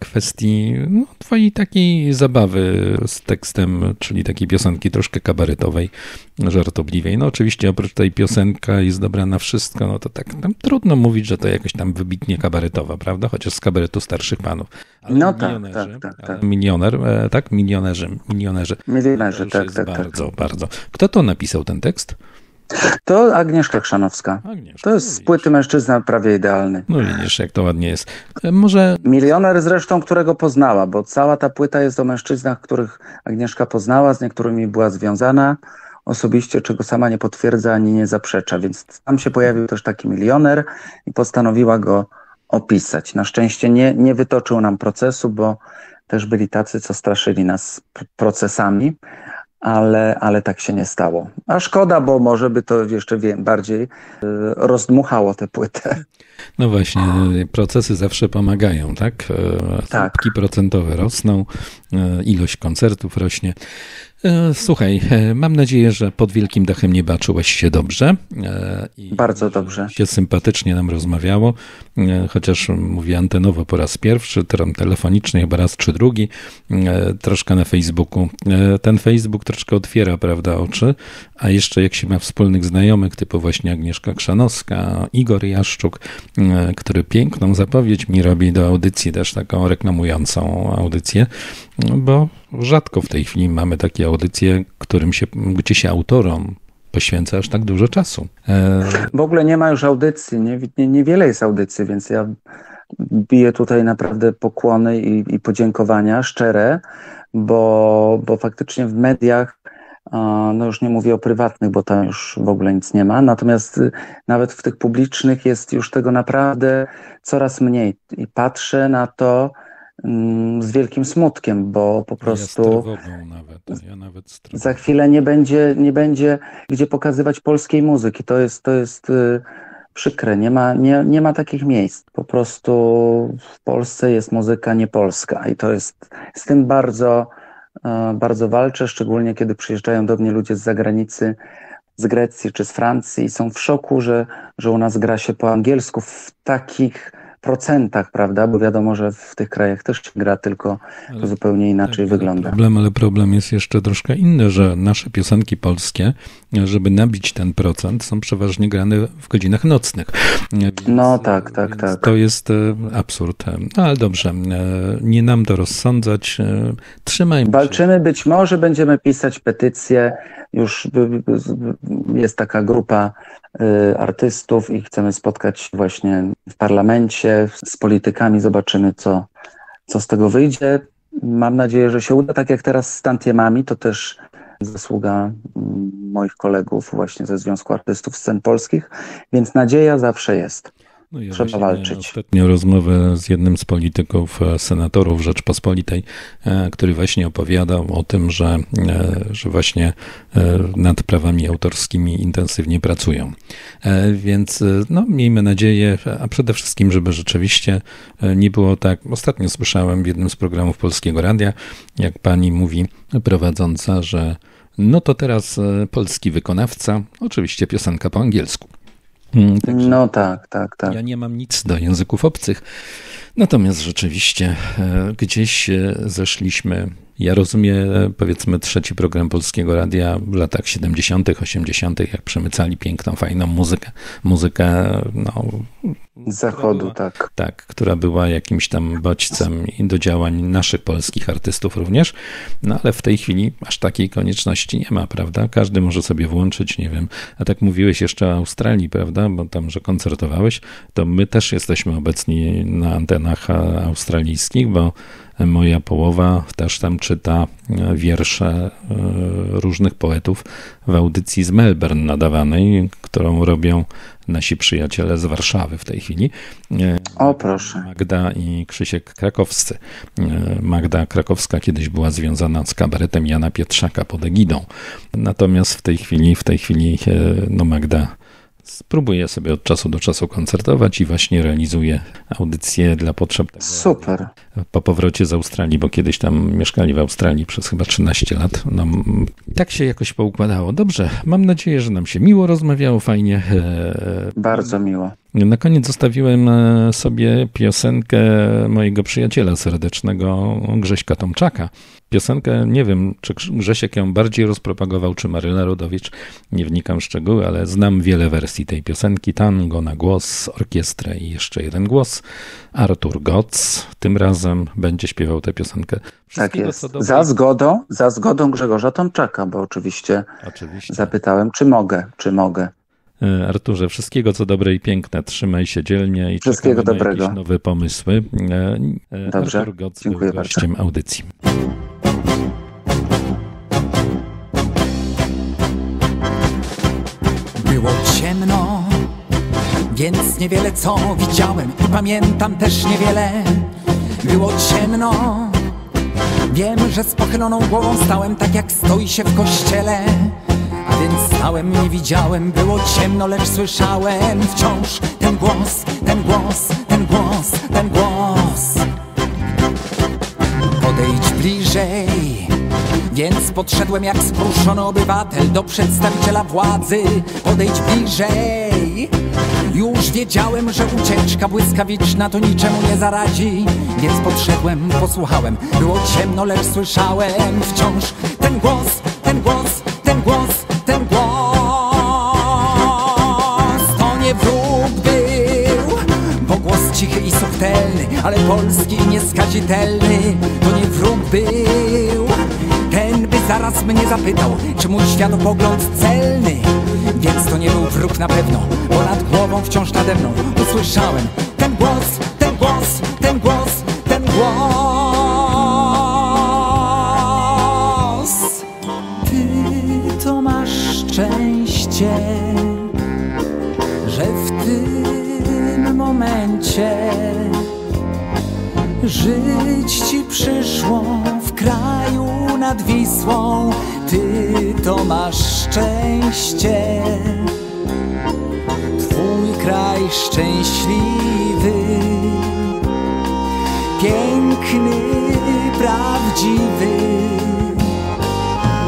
kwestii no, twojej takiej zabawy z tekstem, czyli takiej piosenki troszkę kabaretowej, żartobliwej. No oczywiście oprócz tej piosenka jest dobra na wszystko, no to tak tam trudno mówić, że to jakoś tam wybitnie kabaretowa, prawda? Chociaż z kabaretu starszych panów. Ale no tak, tak, tak, tak. Milioner, e, tak? Milionerzy. Milionerzy. Milionerzy, tak, tak, tak. Bardzo, bardzo. Kto to napisał ten tekst? To Agnieszka Krzanowska. Agnieszka, to jest z płyty Mężczyzna prawie idealny. No widzisz, jak to ładnie jest. E, może... Milioner zresztą, którego poznała, bo cała ta płyta jest o mężczyznach, których Agnieszka poznała, z niektórymi była związana osobiście, czego sama nie potwierdza ani nie zaprzecza, więc tam się pojawił też taki milioner i postanowiła go opisać. Na szczęście nie, nie wytoczył nam procesu, bo też byli tacy, co straszyli nas procesami, ale, ale tak się nie stało. A szkoda, bo może by to jeszcze bardziej y, rozdmuchało tę płytę. No właśnie, procesy zawsze pomagają, tak? E, tak. procentowe rosną, e, ilość koncertów rośnie. E, słuchaj, e, mam nadzieję, że pod wielkim dachem nieba czułeś się dobrze. E, I Bardzo dobrze. Się sympatycznie nam rozmawiało, chociaż mówię antenowo po raz pierwszy, telefonicznie chyba raz czy drugi, troszkę na Facebooku. Ten Facebook troszkę otwiera, prawda, oczy, a jeszcze jak się ma wspólnych znajomych, typu właśnie Agnieszka Krzanowska, Igor Jaszczuk, który piękną zapowiedź mi robi do audycji, też taką reklamującą audycję, bo rzadko w tej chwili mamy takie audycje, którym się, gdzie się autorom poświęca aż tak dużo czasu. E... W ogóle nie ma już audycji, nie, nie, niewiele jest audycji, więc ja biję tutaj naprawdę pokłony i, i podziękowania szczere, bo, bo faktycznie w mediach no już nie mówię o prywatnych, bo tam już w ogóle nic nie ma, natomiast y, nawet w tych publicznych jest już tego naprawdę coraz mniej i patrzę na to z wielkim smutkiem, bo po prostu Ja nawet, ja nawet za chwilę nie będzie, nie będzie gdzie pokazywać polskiej muzyki. To jest, to jest y, przykre. Nie ma, nie, nie ma takich miejsc. Po prostu w Polsce jest muzyka niepolska i to jest z tym bardzo, e, bardzo walczę, szczególnie kiedy przyjeżdżają do mnie ludzie z zagranicy, z Grecji czy z Francji i są w szoku, że, że u nas gra się po angielsku w takich procentach, prawda? Bo wiadomo, że w tych krajach też się gra, tylko to zupełnie inaczej wygląda. Problem, ale problem jest jeszcze troszkę inny, że nasze piosenki polskie, żeby nabić ten procent, są przeważnie grane w godzinach nocnych. Więc, No tak, tak, tak. To jest e, absurd. No, ale dobrze, e, nie nam to rozsądzać. e, Trzymajmy się. Walczymy, być może będziemy pisać petycję. Już jest taka grupa artystów i chcemy spotkać właśnie w parlamencie z politykami. Zobaczymy, co, co z tego wyjdzie. Mam nadzieję, że się uda. Tak jak teraz z Tantiemami, to też zasługa mm, moich kolegów właśnie ze Związku Artystów Scen Polskich, więc nadzieja zawsze jest. No ja Trzeba walczyć. Ostatnio rozmowę z jednym z polityków, e, senatorów Rzeczpospolitej, e, który właśnie opowiadał o tym, że, e, że właśnie nad prawami autorskimi intensywnie pracują. Więc no, miejmy nadzieję, a przede wszystkim, żeby rzeczywiście nie było tak. Ostatnio słyszałem w jednym z programów Polskiego Radia, jak pani mówi prowadząca, że no to teraz polski wykonawca, oczywiście piosenka po angielsku. Mm, Także No tak, tak, tak. ja nie mam nic do języków obcych. Natomiast rzeczywiście e, gdzieś e, zeszliśmy. Ja rozumiem, powiedzmy, trzeci program Polskiego Radia w latach 70., 80., jak przemycali piękną, fajną muzykę. Muzykę, no, zachodu, tak. tak, która była jakimś tam bodźcem do działań naszych polskich artystów również. No ale w tej chwili aż takiej konieczności nie ma, prawda? Każdy może sobie włączyć, nie wiem. A tak mówiłeś jeszcze o Australii, prawda? Bo tam, że koncertowałeś, to my też jesteśmy obecni na antenach australijskich, bo moja połowa też tam czyta e, wiersze e, różnych poetów w audycji z Melbourne nadawanej, którą robią nasi przyjaciele z Warszawy w tej chwili. E, O proszę. Magda i Krzysiek Krakowscy. Magda Krakowska kiedyś była związana z kabaretem Jana Pietrzaka pod egidą. Natomiast w tej chwili, w tej chwili no Magda spróbuje sobie od czasu do czasu koncertować i właśnie realizuje audycje dla potrzeb tego Super. po powrocie z Australii, bo kiedyś tam mieszkali w Australii przez chyba 13 lat. No, tak się jakoś poukładało. Dobrze, mam nadzieję, że nam się miło rozmawiało, fajnie. E, Bardzo miło. Na koniec zostawiłem e, sobie piosenkę mojego przyjaciela serdecznego, Grześka Tomczaka. Piosenkę, nie wiem, czy Grz- Grzesiek ją bardziej rozpropagował, czy Maryla Rodowicz, nie wnikam w szczegóły, ale znam wiele wersji tej piosenki. Tango na głos, orkiestrę i jeszcze jeden głos. Artur Goc tym razem będzie śpiewał tę piosenkę. Tak jest. dobre. Za zgodą, za zgodą Grzegorza Tomczaka, bo oczywiście, Oczywiście. zapytałem, czy mogę, czy mogę. E, Arturze, wszystkiego co dobre i piękne, trzymaj się dzielnie i Wszystkiego czekamy na dobrego. jakieś nowe pomysły. E, e, Dobrze, Artur Goc dziękuję był gościem audycji. Było ciemno, więc niewiele co widziałem i pamiętam też niewiele. Było ciemno, wiem, że z pochyloną głową stałem tak jak stoi się w kościele. A więc stałem, nie widziałem, było ciemno, lecz słyszałem wciąż ten głos, ten głos, ten głos, ten głos. Podejdź bliżej, więc podszedłem jak skruszony obywatel do przedstawiciela władzy. Podejdź bliżej. Już wiedziałem, że ucieczka błyskawiczna to niczemu nie zaradzi, więc podszedłem, posłuchałem. Było ciemno, lecz słyszałem wciąż ten głos, ten głos, ten głos, ten głos. Ale polski nieskazitelny. To nie wróg był, ten by zaraz mnie zapytał, czy mój światopogląd celny. Więc to nie był wróg na pewno, bo nad głową wciąż nade mną usłyszałem ten głos, ten głos, ten głos, ten głos. Ty że momencie żyć ci przyszło w kraju nad Wisłą. Ty to masz szczęście, twój kraj szczęśliwy, piękny, prawdziwy.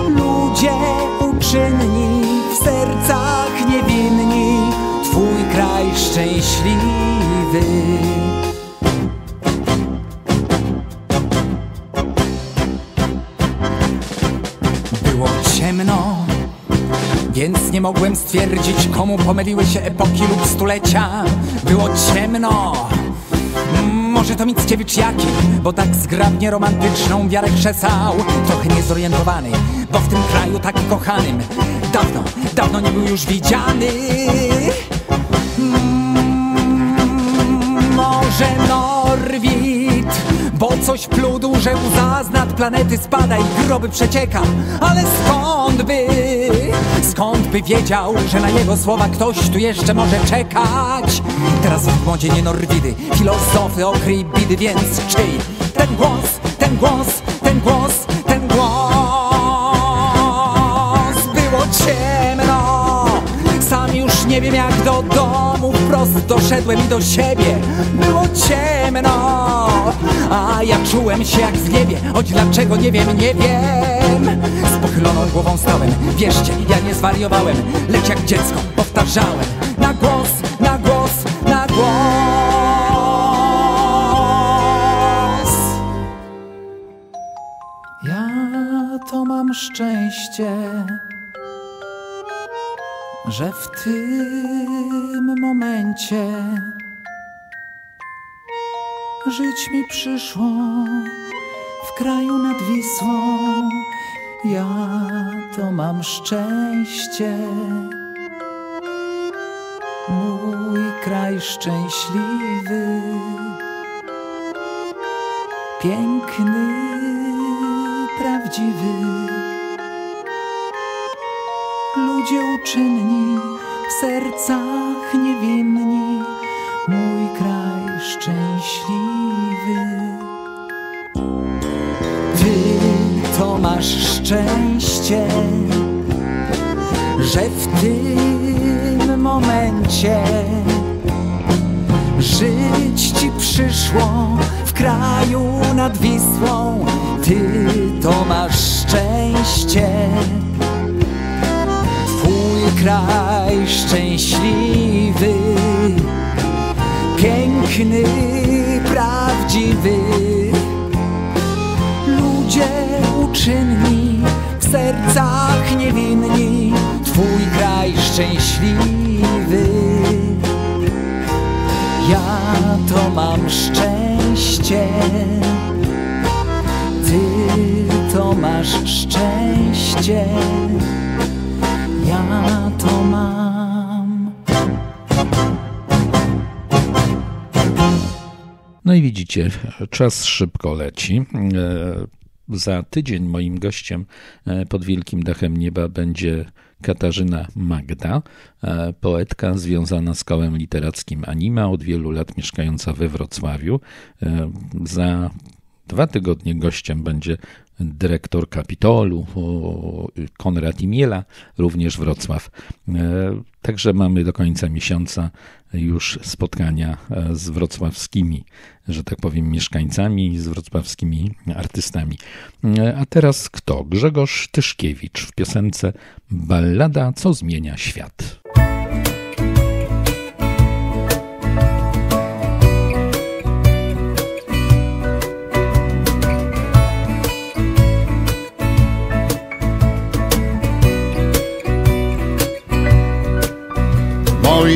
Ludzie uczynni w sercach niewinni, kraj szczęśliwy. Było ciemno, więc nie mogłem stwierdzić, komu pomyliły się epoki lub stulecia. Było ciemno. Może to Mickiewicz jaki, bo tak zgrabnie romantyczną wiarę krzesał Trochę niezorientowany, bo w tym kraju tak kochanym Dawno, dawno nie był już widziany Może Norwid, bo coś pludł, że łza z nad planety spada i groby przecieka Ale skąd by, skąd by wiedział, że na jego słowa ktoś tu jeszcze może czekać? Teraz w modzie nie Norwidy, filozofy okryj bidy, więc czyj? Ten głos, ten głos, ten głos, ten głos nie wiem jak do domu Wprost doszedłem i do siebie. Było ciemno A ja czułem się jak w niebie. Choć dlaczego nie wiem, nie wiem. Z pochyloną głową stałem. Wierzcie, ja nie zwariowałem Lecz jak dziecko powtarzałem. Na głos, na głos, na głos. Ja to mam szczęście że w tym momencie żyć mi przyszło w kraju nad Wisłą. Ja to mam szczęście, mój kraj szczęśliwy, piękny, prawdziwy ludzie uczynni, w sercach niewinni, mój kraj szczęśliwy. Ty to masz szczęście, że w tym momencie żyć ci przyszło w kraju nad Wisłą. Ty to masz szczęście kraj szczęśliwy, piękny, prawdziwy. Ludzie uczynni, w sercach niewinni, twój kraj szczęśliwy. Ja to mam szczęście, ty to masz szczęście ja to mam. No i widzicie, czas szybko leci. E, Za tydzień moim gościem e, pod wielkim dachem nieba będzie Katarzyna Magda, e, poetka związana z kołem literackim Anima, od wielu lat mieszkająca we Wrocławiu. Za dwa tygodnie gościem będzie dyrektor Kapitolu Konrad Imiela, również Wrocław. E, Także mamy do końca miesiąca już spotkania e, z wrocławskimi, że tak powiem, mieszkańcami, z wrocławskimi artystami. E, A teraz kto? Grzegorz Tyszkiewicz w piosence Ballada, co zmienia świat.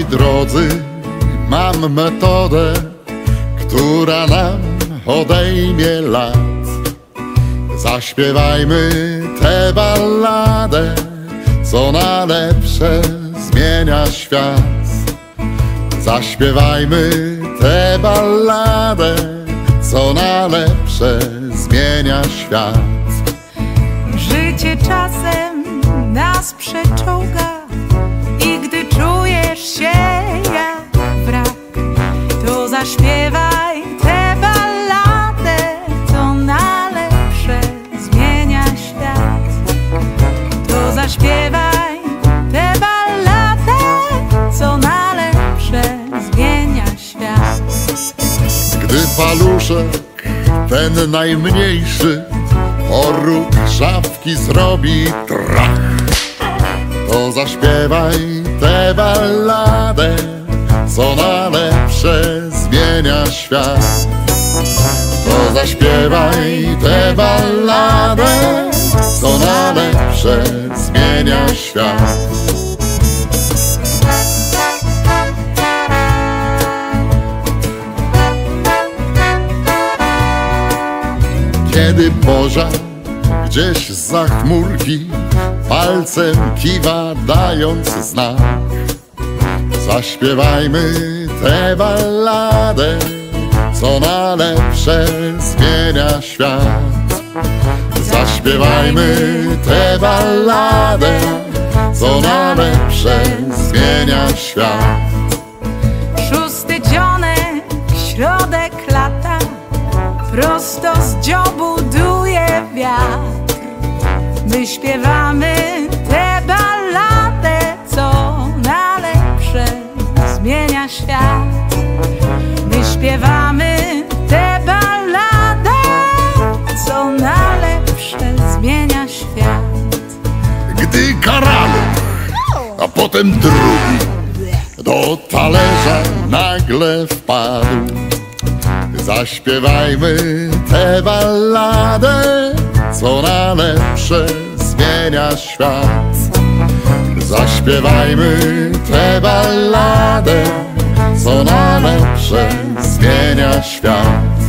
Drodzy, mam metodę, która nam odejmie lat. Zaśpiewajmy tę balladę, co na lepsze zmienia świat. Zaśpiewajmy tę balladę, co na lepsze zmienia świat. Życie czasem nas przeczołga zaśpiewaj tę balladę, co na lepsze zmienia świat. To zaśpiewaj tę balladę, co na lepsze zmienia świat. Gdy paluszek, ten najmniejszy, o róg szafki zrobi trach, to zaśpiewaj tę balladę, co na lepsze zmienia świat. To zaśpiewaj tę balladę, co na lepsze zmienia świat. Kiedy pożar gdzieś za chmurki palcem kiwa dając znak Zaśpiewajmy tę balladę, co na lepsze zmienia świat Zaśpiewajmy tę balladę, co na lepsze zmienia świat Szósty dzionek, środek lata, prosto z dziobu duje wiatr. My śpiewamy tę potem drugi do talerza nagle wpadł. Zaśpiewajmy tę balladę, co na lepsze zmienia świat. Zaśpiewajmy tę balladę, co na lepsze zmienia świat.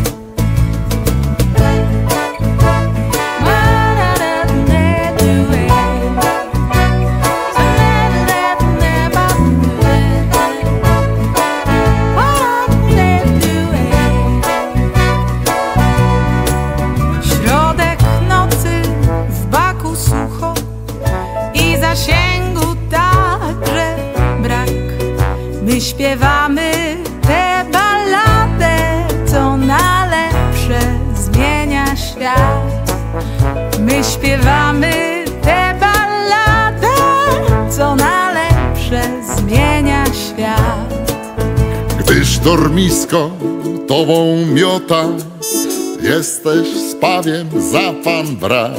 Gdy sztormisko tobą miota, jesteś spawiem za pan brat.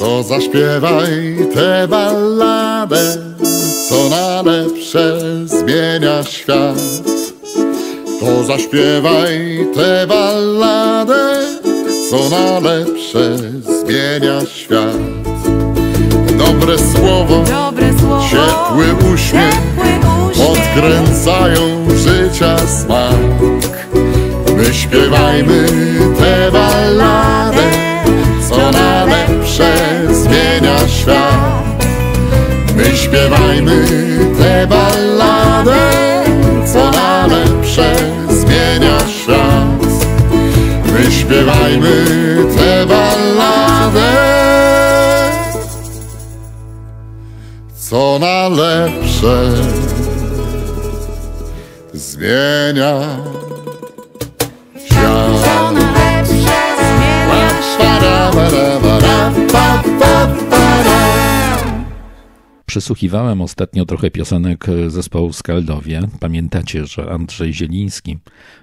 To zaśpiewaj tę balladę, co na lepsze zmienia świat. To zaśpiewaj tę balladę, co na lepsze zmienia świat. Dobre słowo, Dobre słowo, ciepły uśmiech, odkręcają życia smak. My śpiewajmy tę balladę, co na lepsze zmienia świat. My śpiewajmy tę balladę, co na lepsze zmienia świat. My śpiewajmy tę balladę, co na lepsze zmienia Przysłuchiwałem ostatnio trochę piosenek zespołu Skaldowie. Pamiętacie, że Andrzej Zieliński,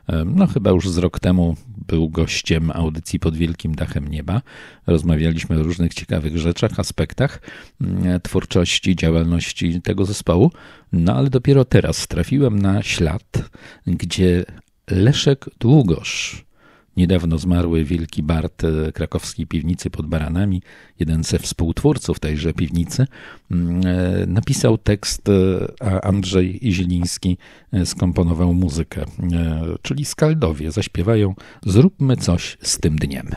e, no chyba już z rok temu był gościem audycji pod wielkim dachem nieba. Rozmawialiśmy o różnych ciekawych rzeczach, aspektach mm, twórczości, działalności tego zespołu. No ale dopiero teraz trafiłem na ślad, gdzie Leszek Długosz, niedawno zmarły wielki bart e, krakowskiej piwnicy pod Baranami, jeden ze współtwórców tejże piwnicy, mm, e, napisał tekst, e, a Andrzej Zieliński skomponował muzykę. Czyli Skaldowie zaśpiewają Zróbmy coś z tym dniem.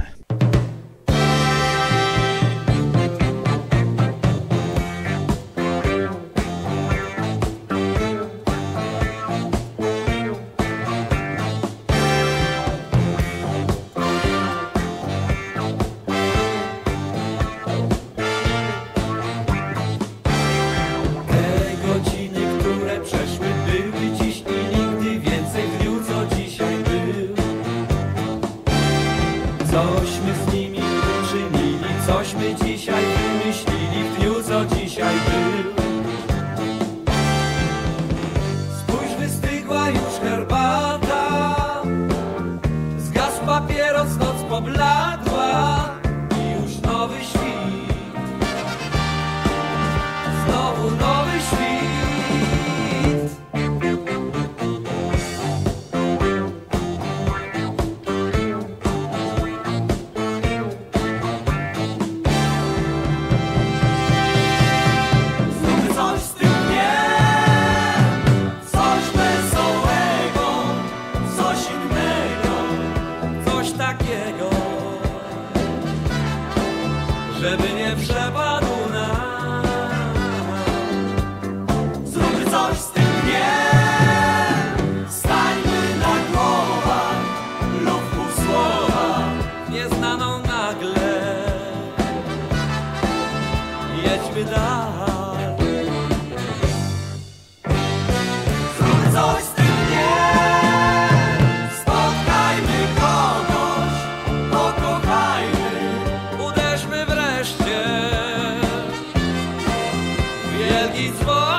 W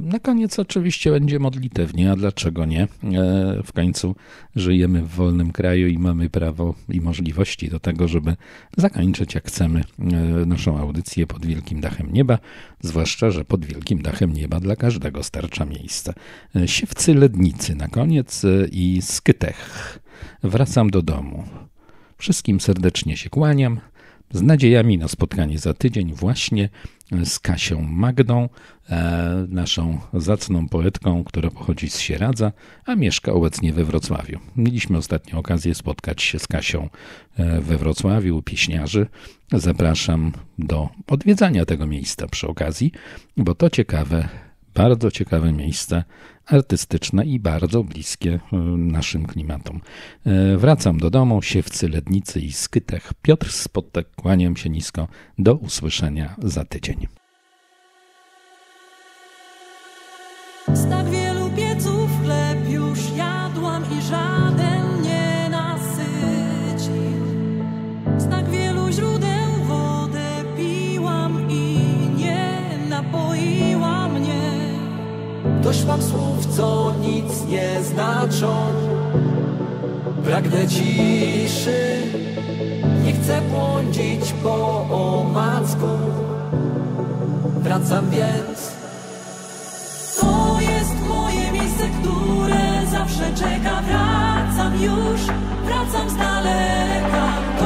Na koniec oczywiście będzie modlitewnie, a dlaczego nie? E, W końcu żyjemy w wolnym kraju i mamy prawo i możliwości do tego, żeby zakończyć jak chcemy e, naszą audycję pod wielkim dachem nieba, zwłaszcza, że pod wielkim dachem nieba dla każdego starcza miejsca. E, Siewcy Lednicy na koniec e, i Skytech. Wracam do domu. Wszystkim serdecznie się kłaniam. Z nadziejami na spotkanie za tydzień właśnie z Kasią Magdą, e, naszą zacną poetką, która pochodzi z Sieradza, a mieszka obecnie we Wrocławiu. Mieliśmy ostatnio okazję spotkać się z Kasią e, we Wrocławiu pieśniarzy. Zapraszam do odwiedzania tego miejsca przy okazji, bo to ciekawe, bardzo ciekawe miejsce artystyczne i bardzo bliskie e, naszym klimatom. E, Wracam do domu, siewcy, lednicy i skytech. Piotr Spotek, kłaniam się nisko. Do usłyszenia za tydzień. Dość mam słów, co nic nie znaczą. Pragnę ciszy. Nie chcę błądzić po omacku. Wracam więc. To jest moje miejsce, które zawsze czeka. Wracam już, wracam z daleka.